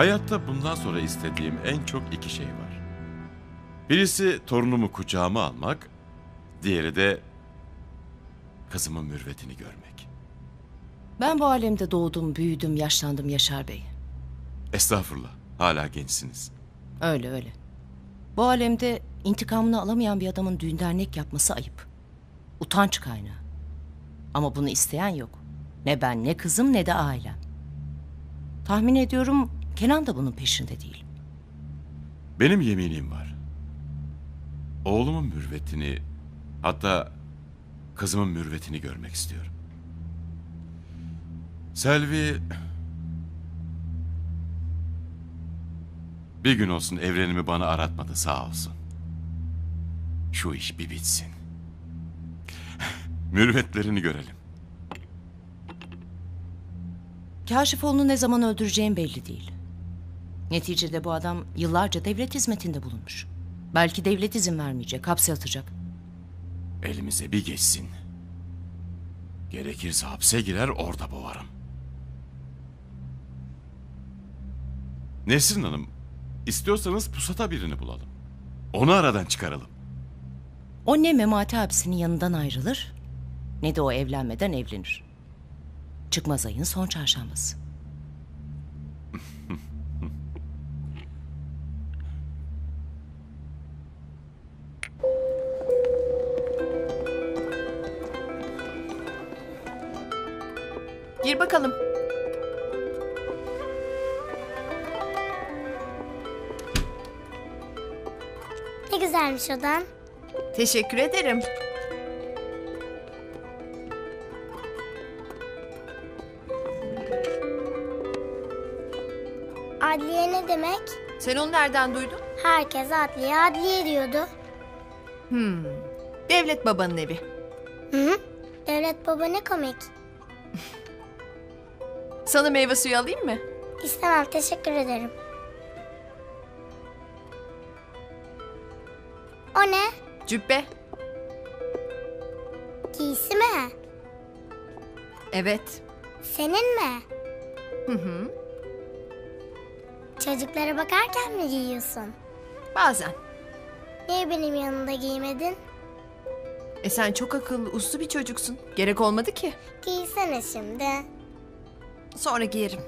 Hayatta bundan sonra istediğim en çok iki şey var. Birisi torunumu kucağıma almak, diğeri de kızımın mürvetini görmek. Ben bu alemde doğdum, büyüdüm, yaşlandım Yaşar Bey. Estağfurullah, hala gençsiniz. Öyle öyle. Bu alemde intikamını alamayan bir adamın düğün dernek yapması ayıp. Utanç kaynağı. Ama bunu isteyen yok. Ne ben, ne kızım, ne de ailem. Tahmin ediyorum Kenan da bunun peşinde değil. Benim yeminim var. Oğlumun mürvetini, hatta kızımın mürvetini görmek istiyorum. Selvi... Bir gün olsun evrenimi bana aratmadı sağ olsun. Şu iş bir bitsin. Mürvetlerini görelim. Kaşifoğlu'nu ne zaman öldüreceğim belli değil. Neticede bu adam yıllarca devlet hizmetinde bulunmuş. Belki devlet izin vermeyecek, hapse atacak. Elimize bir geçsin. Gerekirse hapse girer orada boğarım. Nesrin Hanım, istiyorsanız pusata birini bulalım. Onu aradan çıkaralım. O ne Memati abisinin yanından ayrılır, ne de o evlenmeden evlenir. Çıkmaz ayın son çarşambası. Gir bakalım. Ne güzelmiş odan. Teşekkür ederim. Adliye ne demek? Sen onu nereden duydun? Herkes adliye adliye diyordu. Hmm. Devlet babanın evi. Hı hı. Devlet baba ne komik. Sana meyve suyu alayım mı? İstemem teşekkür ederim. O ne? Cübbe. Giysi mi? Evet. Senin mi? Hı hı. Çocuklara bakarken mi giyiyorsun? Bazen. Niye benim yanımda giymedin? E sen çok akıllı, uslu bir çocuksun. Gerek olmadı ki. Giysene şimdi. Sonra giyerim.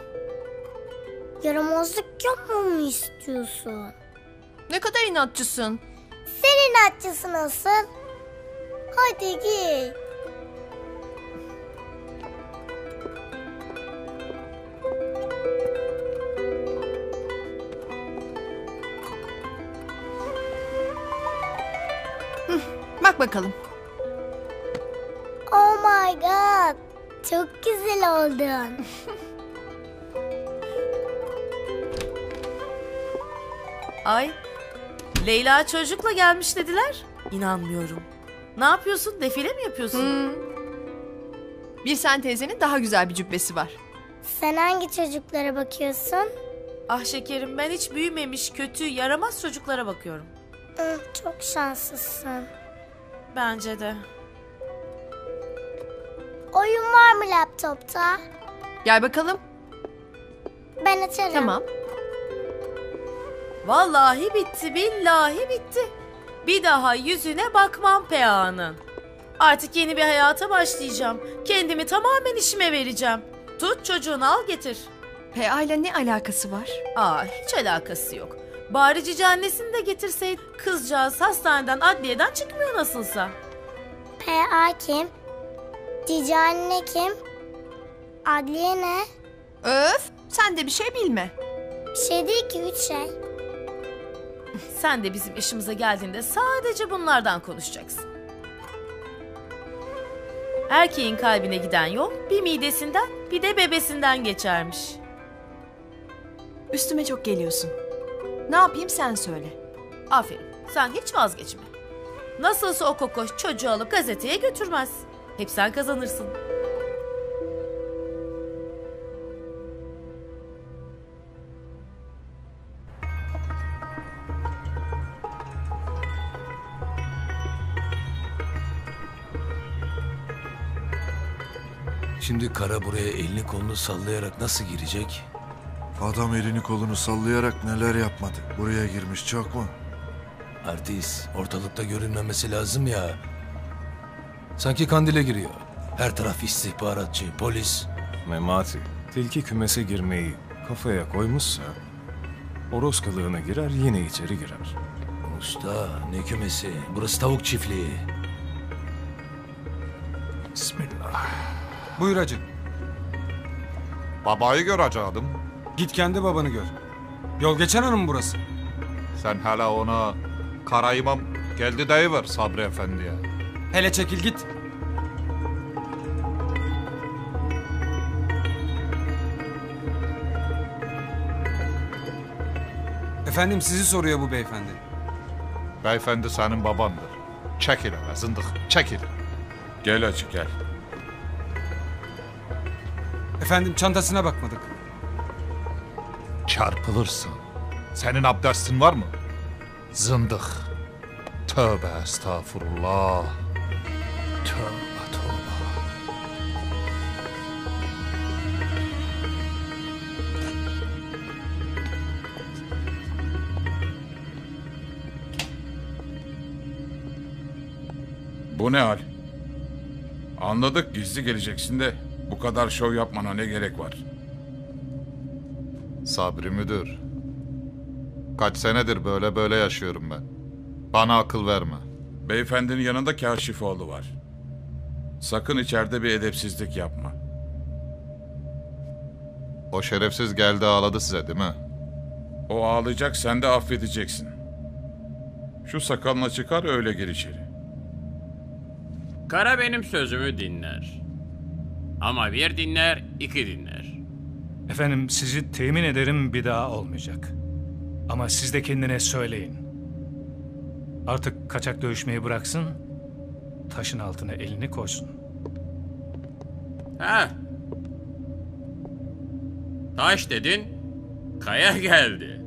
Yaramazlık yapmamı istiyorsun? Ne kadar inatçısın. Sen inatçısın asıl. Hadi giy. Bak bakalım. Oh my god. Çok güzel oldun. Ay, Leyla çocukla gelmiş dediler. İnanmıyorum. Ne yapıyorsun? Defile mi yapıyorsun? Bir sen teyzenin daha güzel bir cübbesi var. Sen hangi çocuklara bakıyorsun? Ah şekerim ben hiç büyümemiş, kötü, yaramaz çocuklara bakıyorum. Hı, çok şanslısın. Bence de. Oyun var mı laptopta? Gel bakalım. Ben açarım. Tamam. Vallahi bitti, billahi bitti. Bir daha yüzüne bakmam Pea'nın. Artık yeni bir hayata başlayacağım. Kendimi tamamen işime vereceğim. Tut çocuğunu al getir. PA ile ne alakası var? Aa hiç alakası yok. Bari cici annesini de getirseydi. Kızcağız hastaneden adliyeden çıkmıyor nasılsa. PA kim? Cici anne kim? Adliye ne? Öf sen de bir şey bilme. Bir şey değil ki üç şey. Sen de bizim işimize geldiğinde sadece bunlardan konuşacaksın. Erkeğin kalbine giden yol bir midesinden bir de bebesinden geçermiş. Üstüme çok geliyorsun. Ne yapayım sen söyle. Aferin. Sen hiç vazgeçme. Nasılsa o kokoş çocuğu alıp gazeteye götürmez. Hep sen kazanırsın. Şimdi kara buraya elini kolunu sallayarak nasıl girecek? Adam elini kolunu sallayarak neler yapmadı. Buraya girmiş çok mu? Artist ortalıkta görünmemesi lazım ya. Sanki kandile giriyor. Her taraf istihbaratçı, polis. Memati, tilki kümese girmeyi kafaya koymuşsa... ...horoz kılığına girer yine içeri girer. Usta ne kümesi? Burası tavuk çiftliği. Bismillah. Buyur hacı. Babayı göreceğim. Git kendi babanı gör. Yol geçen hanım burası. Sen hala ona kara imam geldi deyiver Sabri Efendi'ye. Hele çekil git. Efendim sizi soruyor bu beyefendi. Beyefendi senin babandır. Çekil hele zındık çekil. Gel hacı gel. Efendim çantasına bakmadık. Çarpılırsın. Senin abdestin var mı? Zındık. Tövbe estağfurullah. Tövbe tövbe. Bu ne hal? Anladık gizli geleceksin de bu kadar şov yapmana ne gerek var? Sabri müdür. Kaç senedir böyle böyle yaşıyorum ben. Bana akıl verme. Beyefendinin yanında Kaşifoğlu var. Sakın içeride bir edepsizlik yapma. O şerefsiz geldi ağladı size değil mi? O ağlayacak sen de affedeceksin. Şu sakalına çıkar öyle gir içeri. Kara benim sözümü dinler. Ama bir dinler, iki dinler. Efendim sizi temin ederim bir daha olmayacak. Ama siz de kendine söyleyin. Artık kaçak dövüşmeyi bıraksın, taşın altına elini koysun. Ha? Taş dedin, kaya geldi.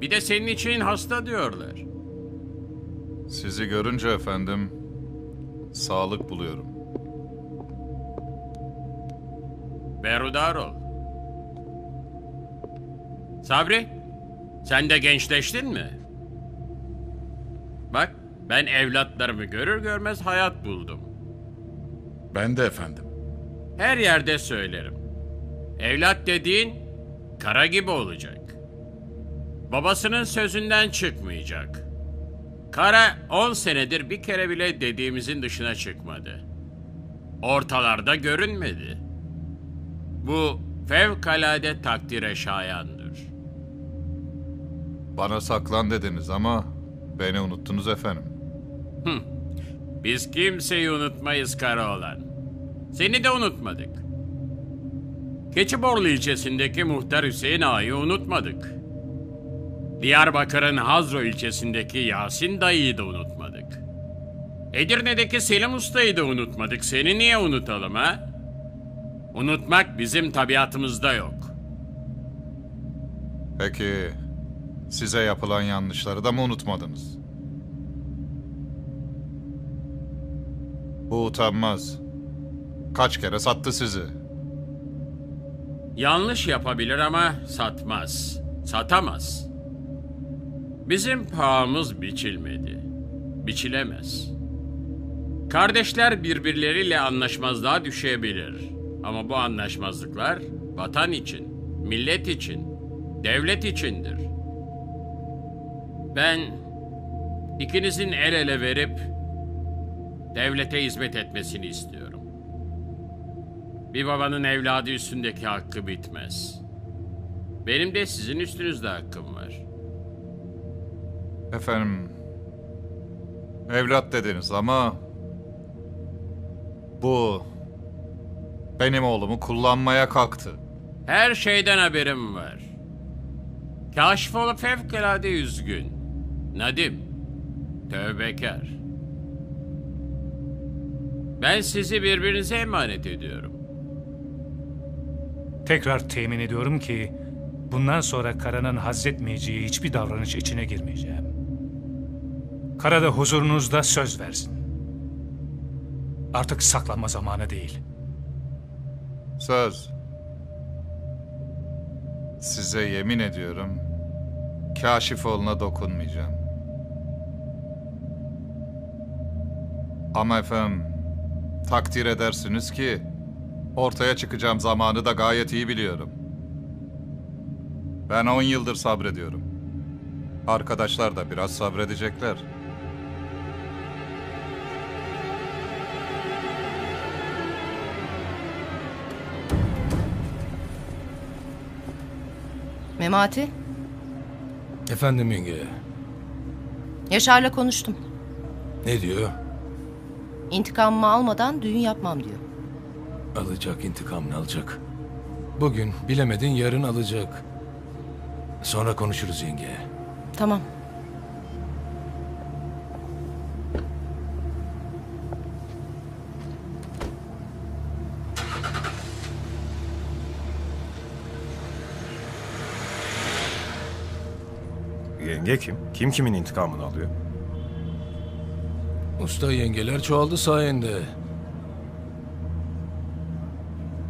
Bir de senin için hasta diyorlar. Sizi görünce efendim sağlık buluyorum. Berudar ol. Sabri, sen de gençleştin mi? Bak, ben evlatlarımı görür görmez hayat buldum. Ben de efendim. Her yerde söylerim. Evlat dediğin kara gibi olacak. Babasının sözünden çıkmayacak. Kara 10 senedir bir kere bile dediğimizin dışına çıkmadı. Ortalarda görünmedi. Bu fevkalade takdire şayandır. Bana saklan dediniz ama beni unuttunuz efendim. Biz kimseyi unutmayız Karaoğlan. Seni de unutmadık. Keçiborlu ilçesindeki muhtar Hüseyin Ağa'yı unutmadık. Diyarbakır'ın Hazro ilçesindeki Yasin dayıyı da unutmadık. Edirne'deki Selim Usta'yı da unutmadık. Seni niye unutalım ha? Unutmak bizim tabiatımızda yok. Peki size yapılan yanlışları da mı unutmadınız? Bu utanmaz. Kaç kere sattı sizi. Yanlış yapabilir ama satmaz. Satamaz. Bizim pahamız biçilmedi. Biçilemez. Kardeşler birbirleriyle anlaşmazlığa düşebilir. Ama bu anlaşmazlıklar vatan için, millet için, devlet içindir. Ben ikinizin el ele verip devlete hizmet etmesini istiyorum. Bir babanın evladı üstündeki hakkı bitmez. Benim de sizin üstünüzde hakkım var. Efendim evlat dediniz ama bu benim oğlumu kullanmaya kalktı. Her şeyden haberim var. Kaşifoğlu fevkalade üzgün. Nadim, tövbekar. Ben sizi birbirinize emanet ediyorum. Tekrar temin ediyorum ki bundan sonra Kara'nın hazzetmeyeceği hiçbir davranış içine girmeyeceğim. Kara da huzurunuzda söz versin. Artık saklanma zamanı değil. Söz. Size yemin ediyorum Kaşifoğlu'na dokunmayacağım. Ama efendim takdir edersiniz ki ortaya çıkacağım zamanı da gayet iyi biliyorum. Ben 10 yıldır sabrediyorum. Arkadaşlar da biraz sabredecekler. Memati, Efendim yenge. Yaşar'la konuştum. Ne diyor? İntikamımı almadan düğün yapmam diyor. Alacak intikamını alacak. Bugün bilemedin yarın alacak. Sonra konuşuruz yenge. Tamam. Yenge kim? Kim kimin intikamını alıyor? Usta yengeler çoğaldı sayende.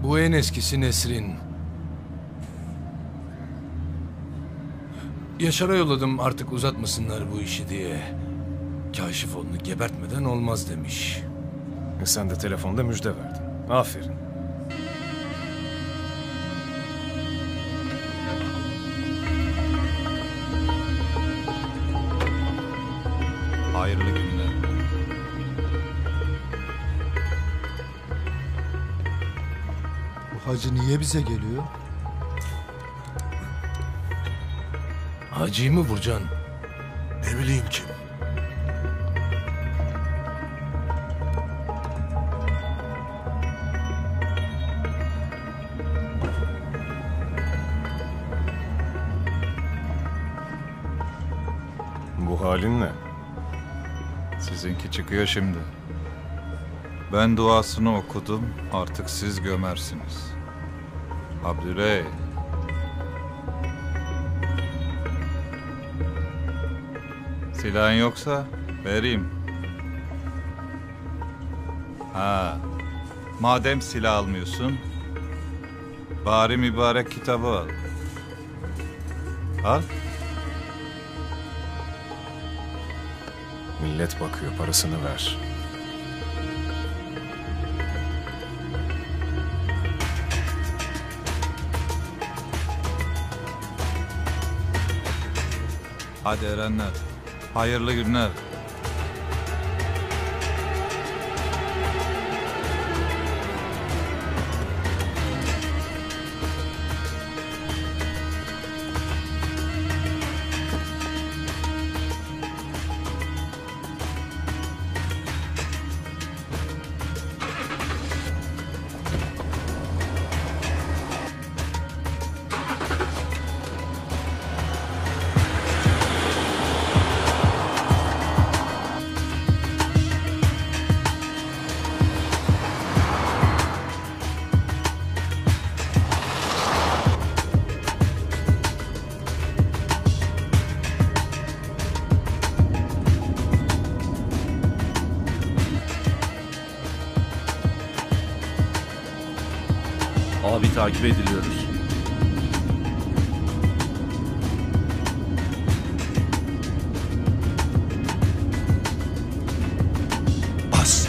Bu en eskisi Nesrin. Yaşar'a yolladım artık uzatmasınlar bu işi diye. Kaşifoğlu'nu gebertmeden olmaz demiş. E sen de telefonda müjde verdin. Aferin. Hacı niye bize geliyor? Hacı'yı mı vuracaksın? Ne bileyim kim? Bu halin ne? Sizinki çıkıyor şimdi. Ben duasını okudum, artık siz gömersiniz. Abdüley. Silahın yoksa vereyim. Ha, madem silah almıyorsun, bari mübarek kitabı al. Al. Millet bakıyor parasını ver. Hadi erenler. Hayırlı günler. Takip ediliyoruz. Bas.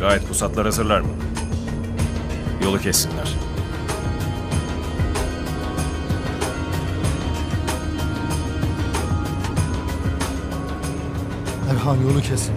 Cahit pusatlar hazırlar mı? Yolu kessinler. Erhan yolu kesin.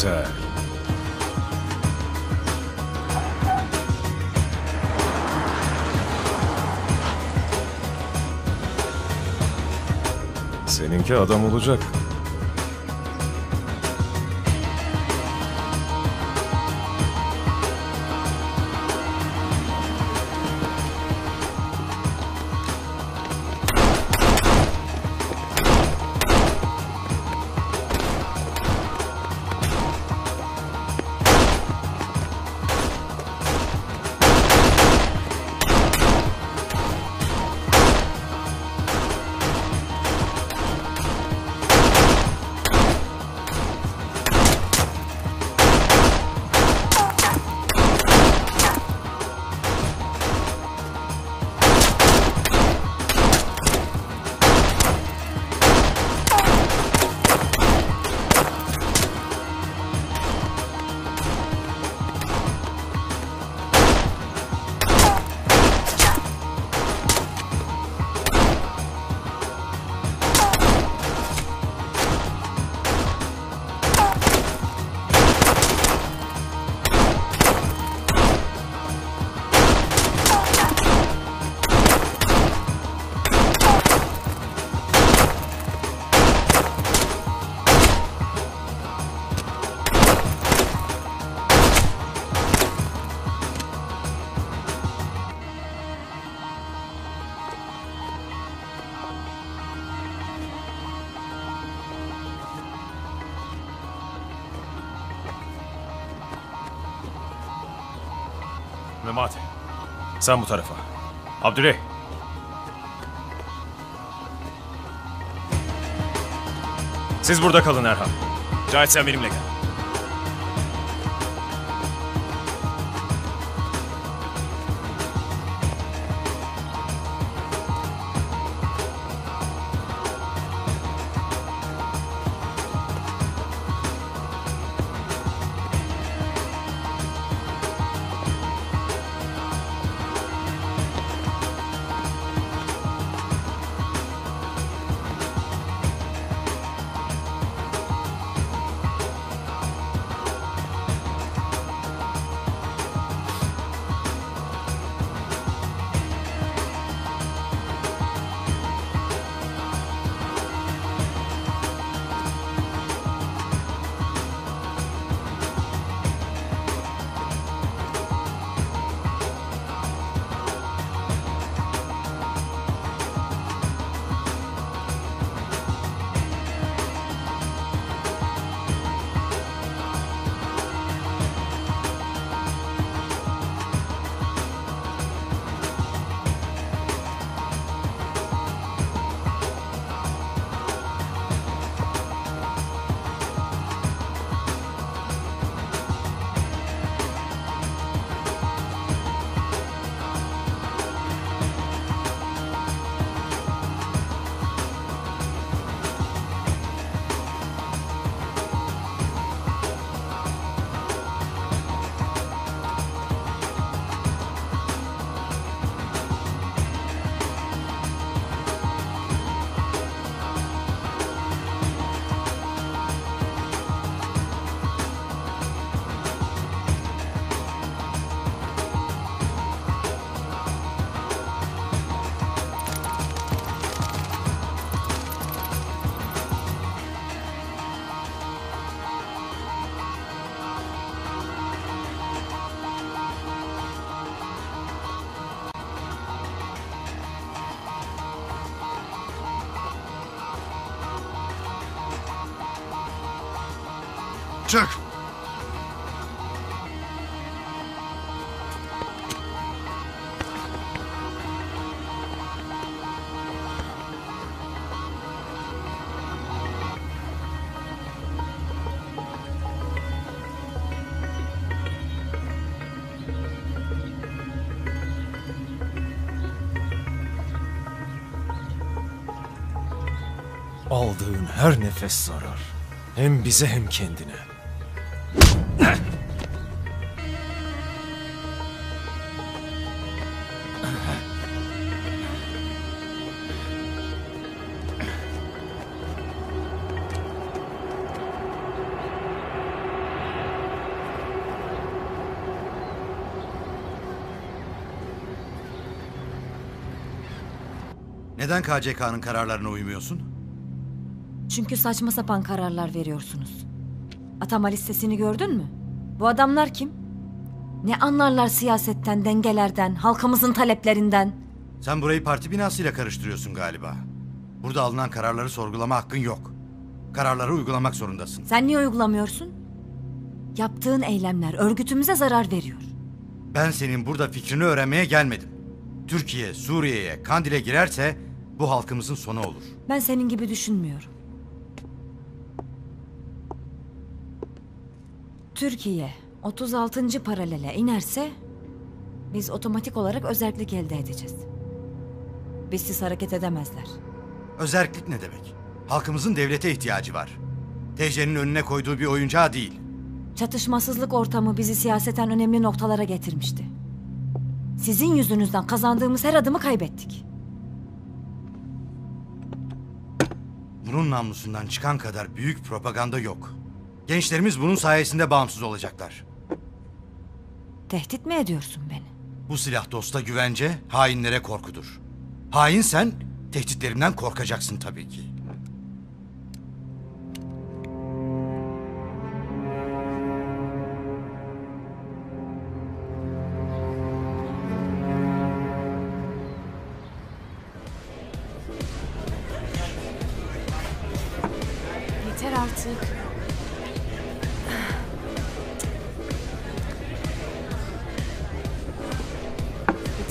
Güzel. Seninki adam olacak. Sen bu tarafa. Abdüley. Siz burada kalın Erhan. Cahit sen benimle gel. nefes zarar. Hem bize hem kendine. Neden KCK'nın kararlarına uymuyorsun? Çünkü saçma sapan kararlar veriyorsunuz. Atama listesini gördün mü? Bu adamlar kim? Ne anlarlar siyasetten, dengelerden, halkımızın taleplerinden? Sen burayı parti binasıyla karıştırıyorsun galiba. Burada alınan kararları sorgulama hakkın yok. Kararları uygulamak zorundasın. Sen niye uygulamıyorsun? Yaptığın eylemler örgütümüze zarar veriyor. Ben senin burada fikrini öğrenmeye gelmedim. Türkiye, Suriye'ye, Kandil'e girerse bu halkımızın sonu olur. Ben senin gibi düşünmüyorum. Türkiye 36. paralele inerse biz otomatik olarak özellik elde edeceğiz. Bizsiz hareket edemezler. Özellik ne demek? Halkımızın devlete ihtiyacı var. TC'nin önüne koyduğu bir oyuncağı değil. Çatışmasızlık ortamı bizi siyaseten önemli noktalara getirmişti. Sizin yüzünüzden kazandığımız her adımı kaybettik. Bunun namlusundan çıkan kadar büyük propaganda yok. Gençlerimiz bunun sayesinde bağımsız olacaklar. Tehdit mi ediyorsun beni? Bu silah dosta güvence, hainlere korkudur. Hain sen, tehditlerimden korkacaksın tabii ki. Yeter artık.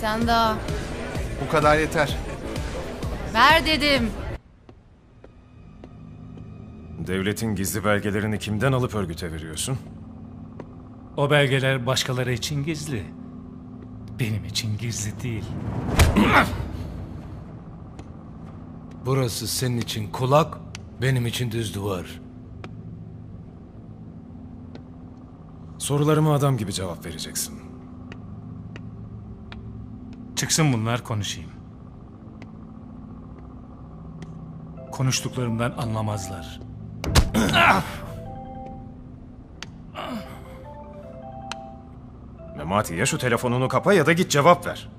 Tane daha. Bu kadar yeter. Ver dedim. Devletin gizli belgelerini kimden alıp örgüte veriyorsun? O belgeler başkaları için gizli. Benim için gizli değil. Burası senin için kulak, benim için düz duvar. Sorularıma adam gibi cevap vereceksin. Çıksın bunlar konuşayım. Konuştuklarımdan anlamazlar. Memati ya şu telefonunu kapa ya da git cevap ver.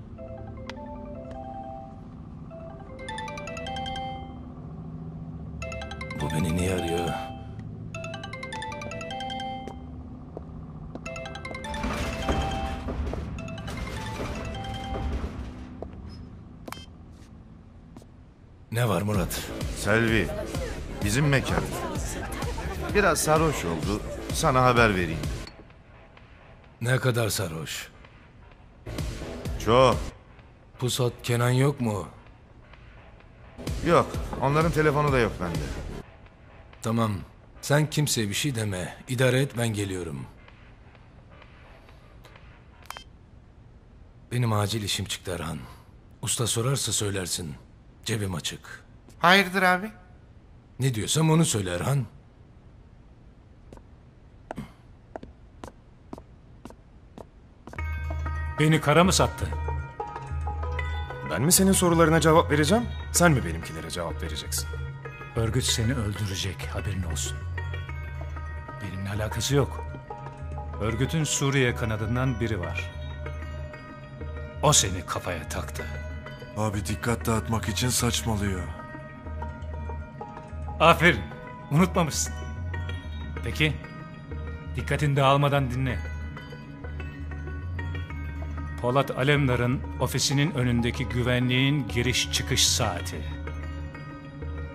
Bizim mekan. Biraz sarhoş oldu. Sana haber vereyim. Ne kadar sarhoş? Çok. Pusat Kenan yok mu? Yok, onların telefonu da yok bende. Tamam. Sen kimseye bir şey deme. İdare et ben geliyorum. Benim acil işim çıktı Erhan. Usta sorarsa söylersin. Cebim açık. Hayırdır abi? Ne diyorsam onu söyle Erhan. Beni kara mı sattı? Ben mi senin sorularına cevap vereceğim, sen mi benimkilere cevap vereceksin? Örgüt seni öldürecek haberin olsun. Benimle alakası yok. Örgütün Suriye kanadından biri var. O seni kafaya taktı. Abi dikkat dağıtmak için saçmalıyor. Aferin. Unutmamışsın. Peki. Dikkatin dağılmadan dinle. Polat Alemdar'ın ofisinin önündeki güvenliğin giriş çıkış saati.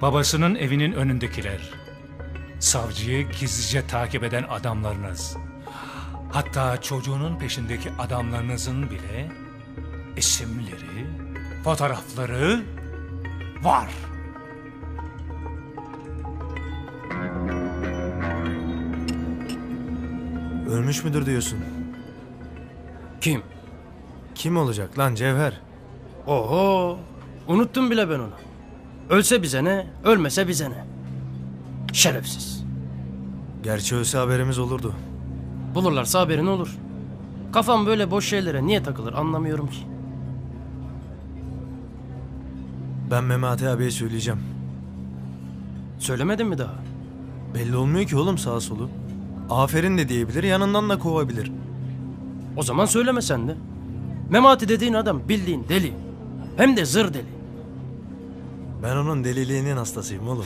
Babasının evinin önündekiler. Savcıyı gizlice takip eden adamlarınız. Hatta çocuğunun peşindeki adamlarınızın bile isimleri, fotoğrafları var. Ölmüş müdür diyorsun? Kim? Kim olacak lan Cevher? Oho! Unuttum bile ben onu. Ölse bize ne, ölmese bize ne. Şerefsiz. Gerçi ölse haberimiz olurdu. Bulurlarsa haberin olur. Kafam böyle boş şeylere niye takılır anlamıyorum ki. Ben Memati abiye söyleyeceğim. Söylemedin mi daha? Belli olmuyor ki oğlum sağa solu. Aferin de diyebilir, yanından da kovabilir. O zaman söyleme sen de. Memati dediğin adam bildiğin deli. Hem de zır deli. Ben onun deliliğinin hastasıyım oğlum.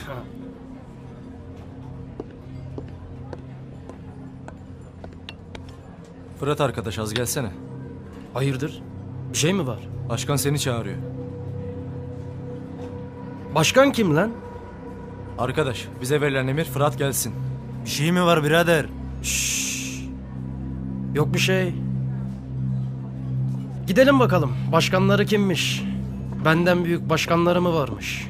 Fırat arkadaş az gelsene. Hayırdır? Bir şey mi var? Başkan seni çağırıyor. Başkan kim lan? Arkadaş bize verilen emir Fırat gelsin. Bir şey mi var birader? Yok bir şey. Gidelim bakalım. Başkanları kimmiş? Benden büyük başkanları mı varmış?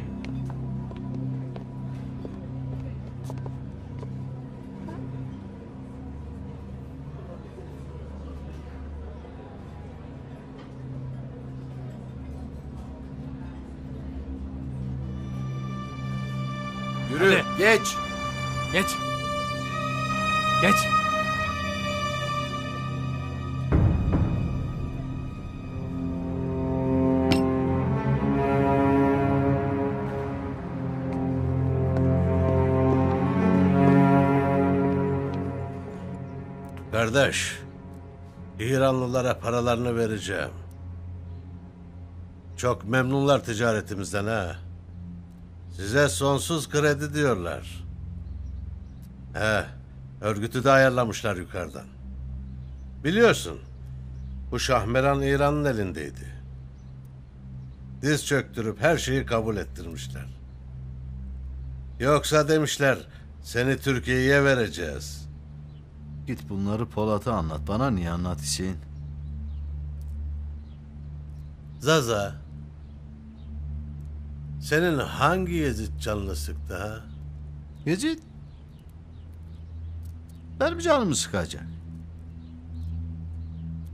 İranlılara paralarını vereceğim. Çok memnunlar ticaretimizden ha. Size sonsuz kredi diyorlar. He, örgütü de ayarlamışlar yukarıdan. Biliyorsun, bu Şahmeran İran'ın elindeydi. Diz çöktürüp her şeyi kabul ettirmişler. Yoksa demişler, seni Türkiye'ye vereceğiz. Git bunları Polat'a anlat. Bana niye anlat Hüseyin? Zaza, senin hangi Yezid canını sıktı ha? Yezid? Benim canımı sıkacak.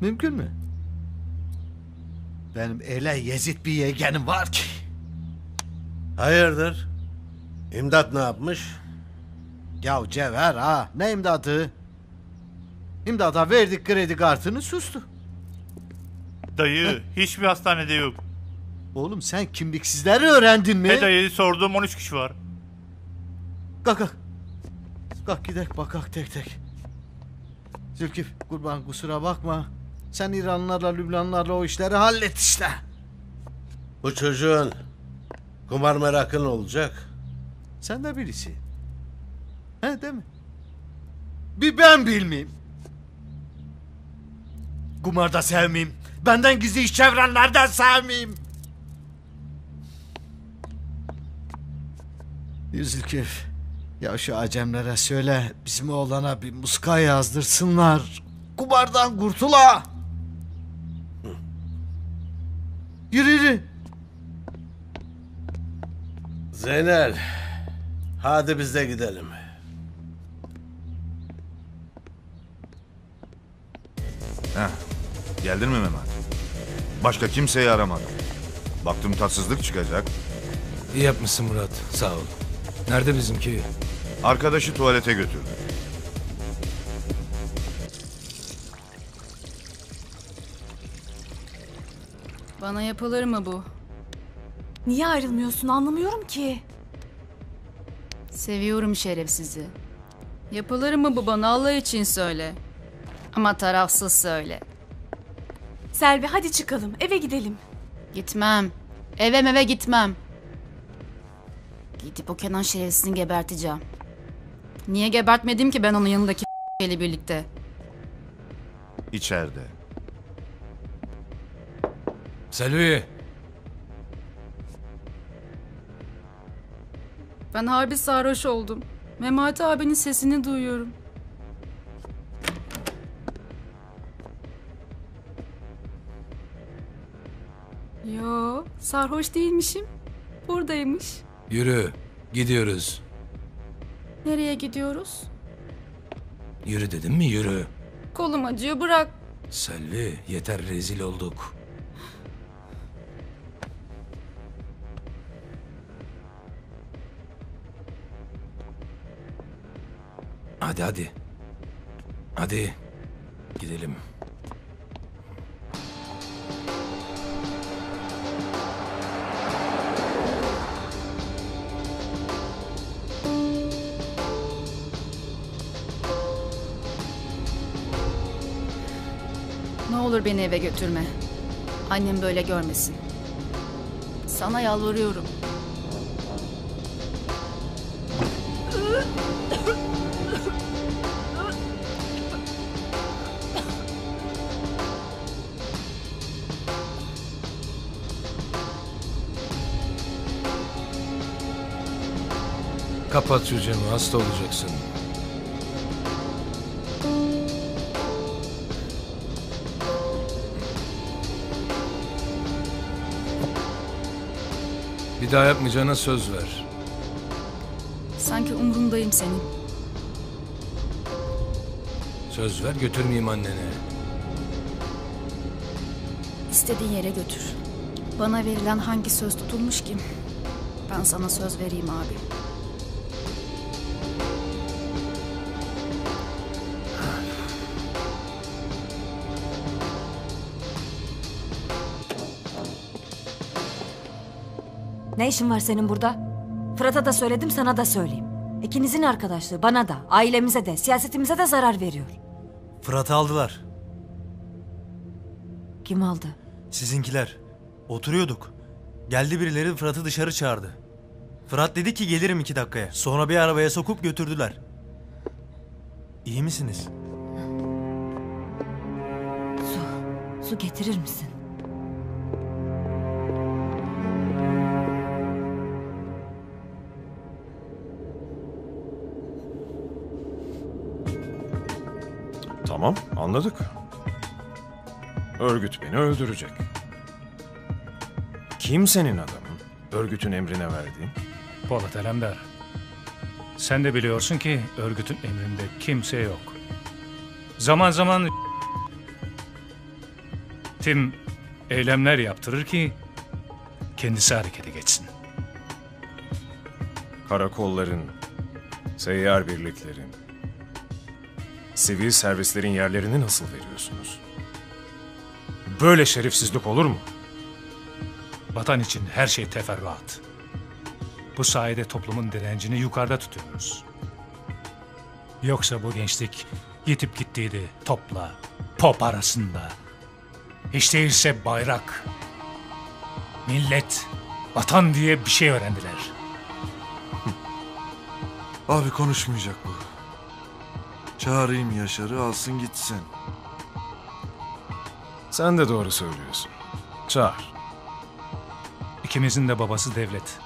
Mümkün mü? Benim ele Yezid bir yeğenim var ki. Hayırdır? İmdat ne yapmış? Ya Cevher ha ne imdatı? İmdata verdik kredi kartını sustu. Dayı hiçbir hastanede yok. Oğlum sen kimliksizleri öğrendin mi? He dayı sorduğum 13 kişi var. Kalk kalk. Kalk gidek bakak tek tek. Zülkif kurban kusura bakma. Sen İranlılarla Lübnanlarla o işleri hallet işte. Bu çocuğun kumar merakın olacak. Sen de birisi. He değil mi? Bir ben bilmeyeyim. Kumarda sevmeyeyim. Benden gizli iş çevrenlerden sevmeyeyim. Zülkif. Ya şu acemlere söyle bizim oğlana bir muska yazdırsınlar. Kumardan kurtula. Yürü yürü. Zeynel, hadi biz de gidelim. Heh, geldin mi Mehmet? Başka kimseyi aramadım. Baktım tatsızlık çıkacak. İyi yapmışsın Murat. Sağ ol. Nerede bizimki? Arkadaşı tuvalete götürdü. Bana yapılır mı bu? Niye ayrılmıyorsun anlamıyorum ki. Seviyorum şerefsizi. Yapılır mı bu bana Allah için söyle. Ama tarafsız söyle. Selvi hadi çıkalım eve gidelim. Gitmem. Eve meve gitmem. Gidip o Kenan şerefsizini geberteceğim. Niye gebertmedim ki ben onun yanındaki ile birlikte? İçeride. Selvi. Ben harbi sarhoş oldum. Memati abinin sesini duyuyorum. Yo, sarhoş değilmişim. Buradaymış. Yürü. Gidiyoruz. Nereye gidiyoruz? Yürü dedim mi yürü. Kolum acıyor, bırak. Selvi yeter rezil olduk. Hadi hadi. Hadi. Gidelim. olur beni eve götürme. Annem böyle görmesin. Sana yalvarıyorum. Kapat şu hasta olacaksın. Bir daha yapmayacağına söz ver. Sanki umrundayım senin. Söz ver götürmeyeyim anneni. İstediğin yere götür. Bana verilen hangi söz tutulmuş ki? Ben sana söz vereyim abi. Ne işin var senin burada? Fırat'a da söyledim sana da söyleyeyim. İkinizin arkadaşlığı bana da, ailemize de, siyasetimize de zarar veriyor. Fırat'ı aldılar. Kim aldı? Sizinkiler. Oturuyorduk. Geldi birileri Fırat'ı dışarı çağırdı. Fırat dedi ki gelirim iki dakikaya. Sonra bir arabaya sokup götürdüler. İyi misiniz? Su, su getirir misin? Tamam, anladık. Örgüt beni öldürecek. Kim senin adamın? Örgütün emrine verdiğin? Polat Alemdar. Sen de biliyorsun ki örgütün emrinde kimse yok. Zaman zaman Tim eylemler yaptırır ki kendisi harekete geçsin. Karakolların, seyyar birliklerin, sivil servislerin yerlerini nasıl veriyorsunuz? Böyle şerefsizlik olur mu? Vatan için her şey teferruat. Bu sayede toplumun direncini yukarıda tutuyoruz. Yoksa bu gençlik yitip gittiydi topla, pop arasında. Hiç değilse bayrak, millet, vatan diye bir şey öğrendiler. Abi konuşmayacak bu. Çağırayım Yaşar'ı alsın gitsin. Sen de doğru söylüyorsun. Çağır. İkimizin de babası devlet.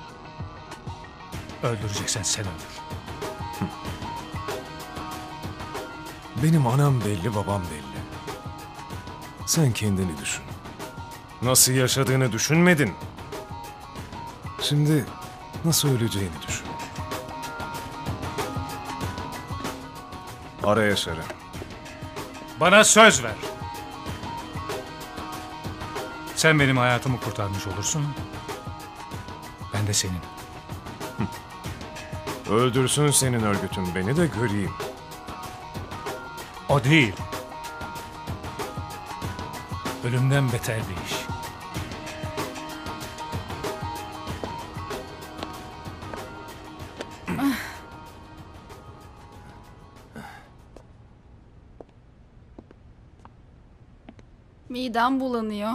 Öldüreceksen sen öldür. Benim anam belli, babam belli. Sen kendini düşün. Nasıl yaşadığını düşünmedin. Şimdi nasıl öleceğini düşün. Ara Yaşar'ı. Bana söz ver. Sen benim hayatımı kurtarmış olursun. Ben de senin. Öldürsün senin örgütün beni de göreyim. O değil. Ölümden beter bir iş. Midem bulanıyor.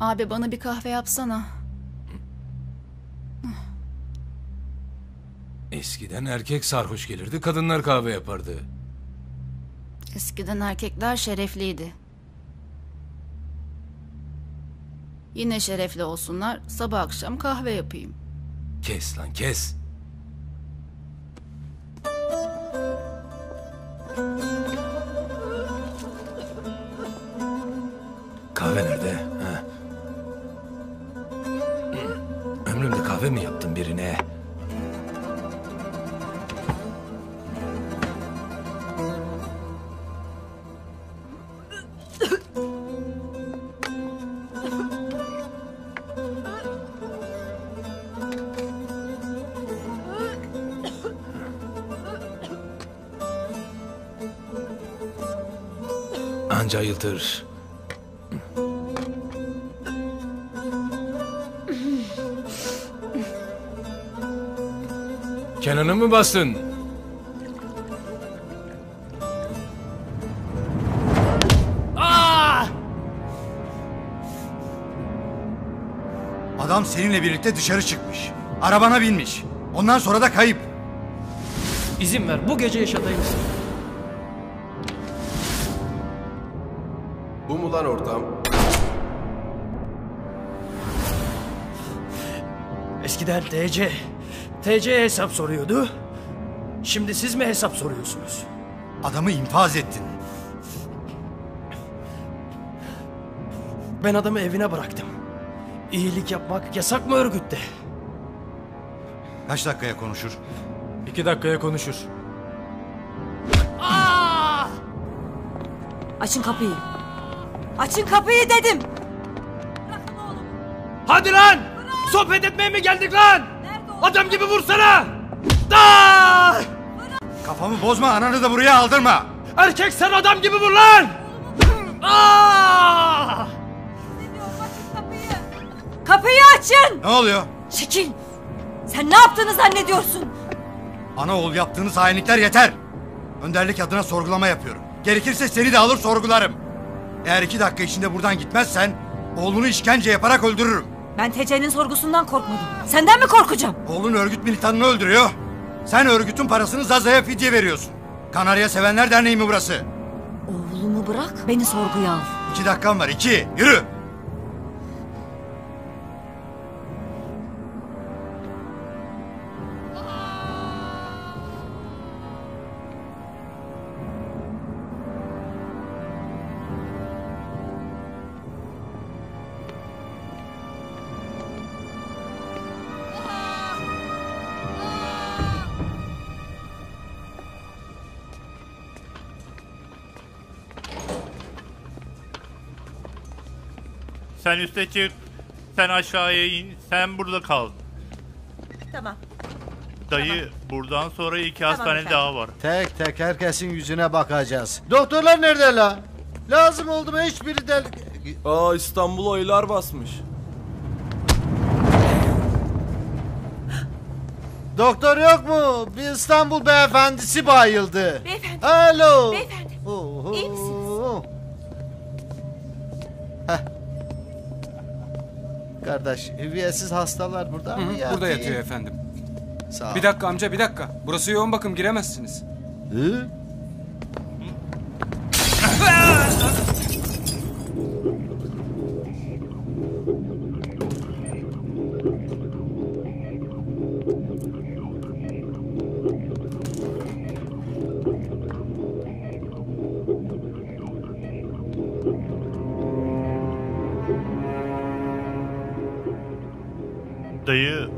Abi bana bir kahve yapsana. Eskiden erkek sarhoş gelirdi, kadınlar kahve yapardı. Eskiden erkekler şerefliydi. Yine şerefli olsunlar, sabah akşam kahve yapayım. Kes lan kes. Anca ayıltır. Kenan'ı mı bastın? Aa! Adam seninle birlikte dışarı çıkmış. Arabana binmiş. Ondan sonra da kayıp. İzin ver bu gece yaşatayım seni. Eskiden TC, TC hesap soruyordu. Şimdi siz mi hesap soruyorsunuz? Adamı infaz ettin. Ben adamı evine bıraktım. İyilik yapmak yasak mı örgütte? Kaç dakikaya konuşur? İki dakikaya konuşur. Açın kapıyı. Açın kapıyı dedim. Hadi lan! Sohbet etmeye mi geldik lan? Adam gibi vursana! Da! Kafamı bozma ananı da buraya aldırma. Erkek sen adam gibi vur lan! Aa! Kapıyı açın. Ne oluyor? Çekil. Sen ne yaptığını zannediyorsun? Ana oğul yaptığınız hainlikler yeter. Önderlik adına sorgulama yapıyorum. Gerekirse seni de alır sorgularım. Eğer iki dakika içinde buradan gitmezsen oğlunu işkence yaparak öldürürüm. Ben TC'nin sorgusundan korkmadım. Senden mi korkacağım? Oğlun örgüt militanını öldürüyor. Sen örgütün parasını Zaza'ya fidye veriyorsun. Kanarya Sevenler Derneği mi burası? Oğlumu bırak, beni sorguya al. İki dakikan var iki. Yürü. Sen üste çık. Sen aşağıya in. Sen burada kal. Tamam. Dayı buradan sonra iki Tamam hastane efendim. daha var. Tek tek herkesin yüzüne bakacağız. Doktorlar nerede la? Lazım oldu mu hiçbiri del... Aa İstanbul ayılar basmış. Doktor yok mu? Bir İstanbul beyefendisi bayıldı. Beyefendi. Alo. Beyefendi. Oho. İyi misiniz? Heh. Kardeş, hüviyetsiz hastalar burada mı yatıyor? Burada yatıyor efendim. Sağ ol. Bir dakika amca bir dakika. Burası yoğun bakım giremezsiniz. Hı?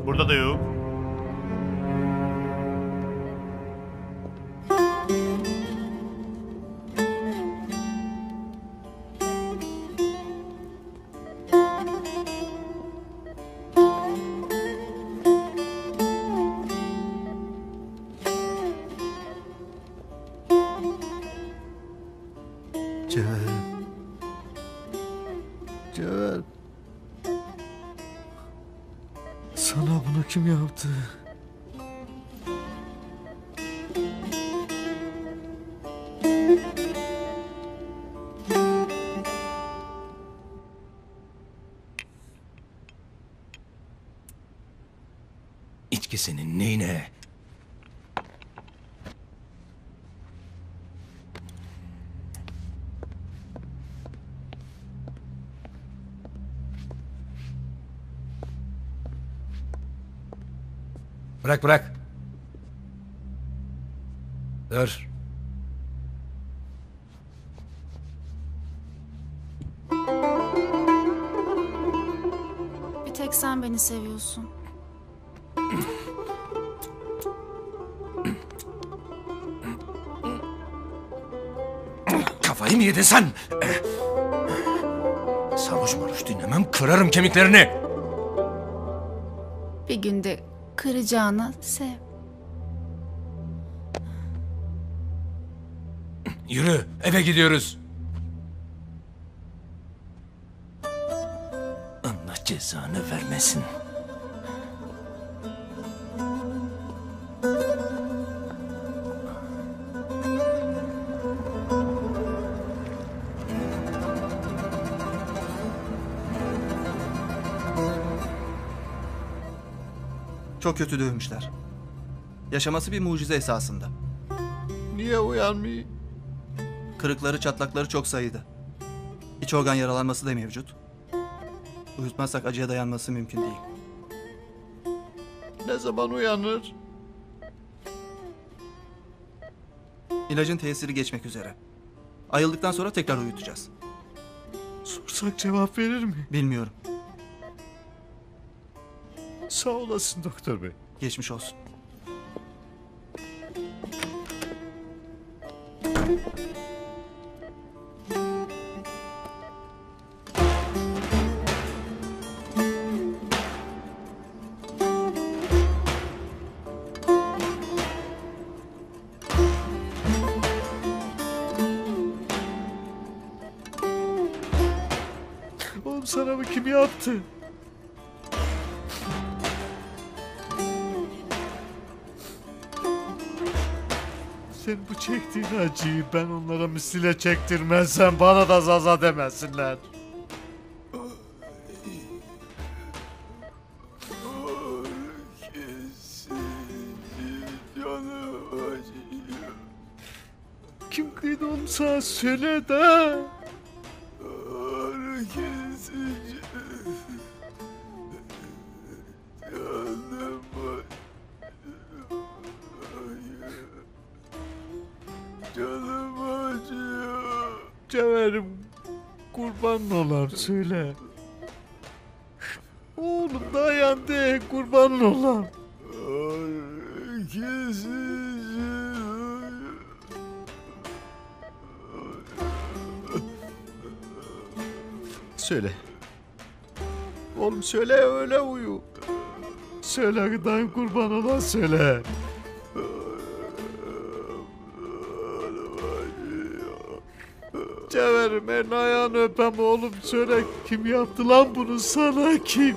Burada da yok. Bunu Bırak bırak. Dur. Bir tek sen beni seviyorsun. Kafayı mı yedin sen? Sarhoş maroş dinlemem kırarım kemiklerini. Bir günde kıracağına sev. Yürü eve gidiyoruz. Allah cezanı vermesin. Çok kötü dövmüşler. Yaşaması bir mucize esasında. Niye uyanmıyor? Kırıkları çatlakları çok sayıda. İç organ yaralanması da mevcut. Uyutmazsak acıya dayanması mümkün değil. Ne zaman uyanır? İlacın tesiri geçmek üzere. Ayıldıktan sonra tekrar uyutacağız. Sorsak cevap verir mi? Bilmiyorum. Sağ olasın doktor bey. Geçmiş olsun. Sen bu çektiğin acıyı ben onlara misile çektirmezsem bana da zaza demesinler. Kim kıydı onu sana söyle de. Söyle. Oğlum dayan de kurban olam. Söyle. Oğlum söyle öyle uyu. Söyle gıdan kurban olan söyle. En ayağını öpem oğlum söyle kim yaptı lan bunu sana kim?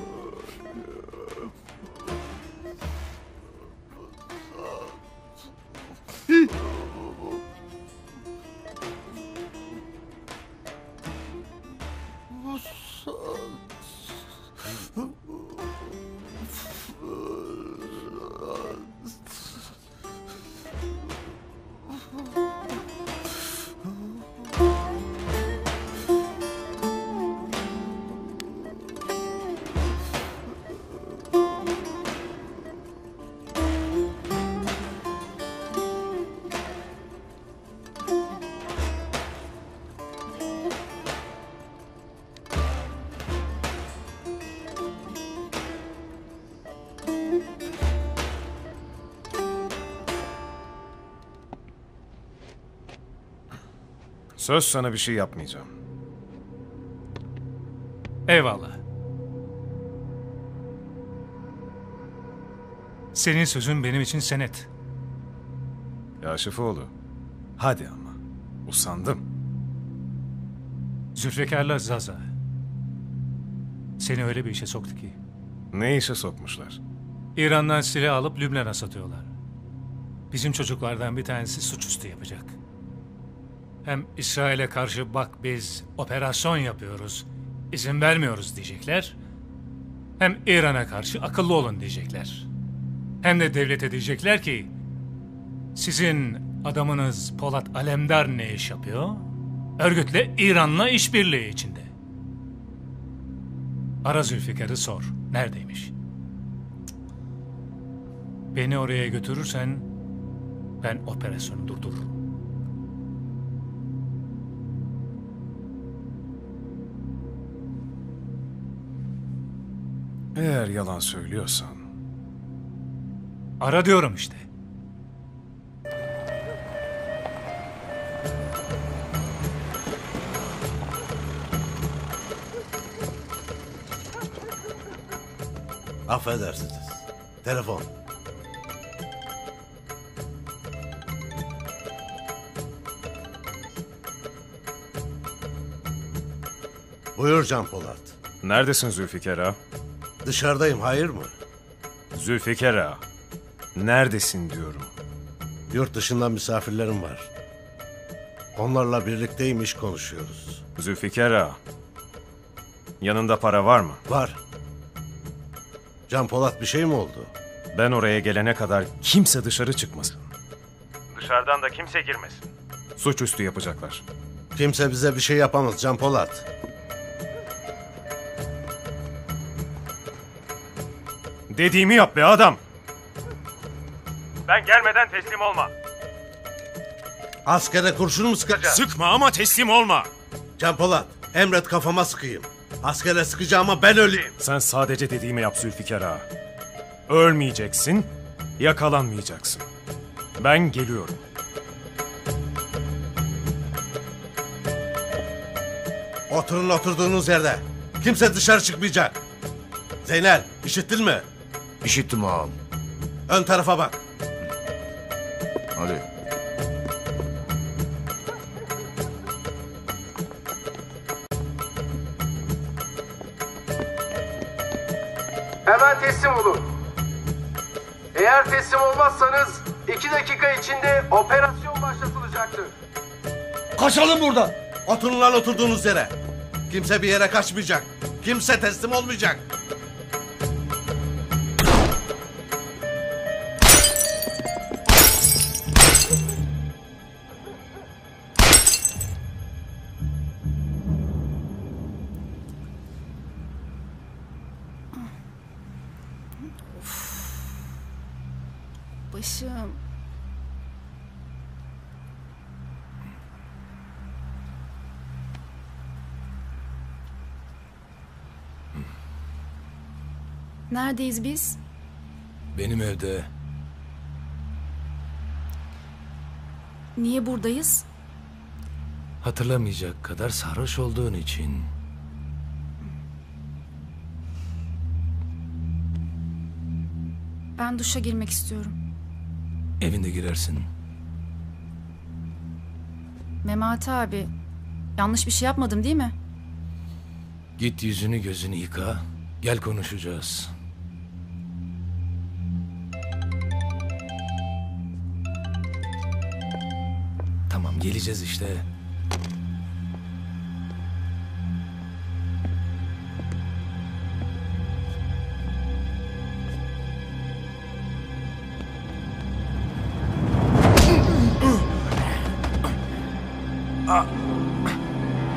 Söz sana bir şey yapmayacağım. Eyvallah. Senin sözün benim için senet. Kaşifoğlu. Hadi ama. Usandım. Zülfikar'la Zaza. Seni öyle bir işe soktu ki. Ne işe sokmuşlar? İran'dan silah alıp Lübnan'a satıyorlar. Bizim çocuklardan bir tanesi suçüstü yapacak. Hem İsrail'e karşı bak biz operasyon yapıyoruz, izin vermiyoruz diyecekler. Hem İran'a karşı akıllı olun diyecekler. Hem de devlete diyecekler ki sizin adamınız Polat Alemdar ne iş yapıyor? Örgütle İran'la işbirliği içinde. Ara Zülfikar'ı sor. Neredeymiş? Beni oraya götürürsen ben operasyonu durdururum. Eğer yalan söylüyorsan Ara diyorum işte. Affedersiniz. Telefon. Buyur Can Polat. Neredesin Zülfikar ağa? Dışarıdayım hayır mı? Zülfikar ağa. Neredesin diyorum. Yurt dışından misafirlerim var. Onlarla birlikteyim iş konuşuyoruz. Zülfikar ağa. Yanında para var mı? Var. Can Polat bir şey mi oldu? Ben oraya gelene kadar kimse dışarı çıkmasın. Dışarıdan da kimse girmesin. Suçüstü yapacaklar. Kimse bize bir şey yapamaz Can Polat. Dediğimi yap be adam. Ben gelmeden teslim olma. Askere kurşun mu sıkacağız? Sıkma ama teslim olma. Can Polat emret kafama sıkayım. Askere sıkacağıma ben öleyim. Sen sadece dediğimi yap Zülfikar ağa. Ölmeyeceksin, yakalanmayacaksın. Ben geliyorum. Oturun oturduğunuz yerde. Kimse dışarı çıkmayacak. Zeynel işittin mi? İşittim ağam. Ön tarafa bak. Hadi. Hemen teslim olun. Eğer teslim olmazsanız iki dakika içinde operasyon başlatılacaktır. Kaçalım buradan. Oturun lan oturduğunuz yere. Kimse bir yere kaçmayacak. Kimse teslim olmayacak. Neredeyiz biz? Benim evde. Niye buradayız? Hatırlamayacak kadar sarhoş olduğun için. Ben duşa girmek istiyorum. Evinde girersin. Memati abi, yanlış bir şey yapmadım değil mi? Git yüzünü gözünü yıka. Gel konuşacağız. Geleceğiz işte.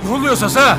Ne oluyor Sasa?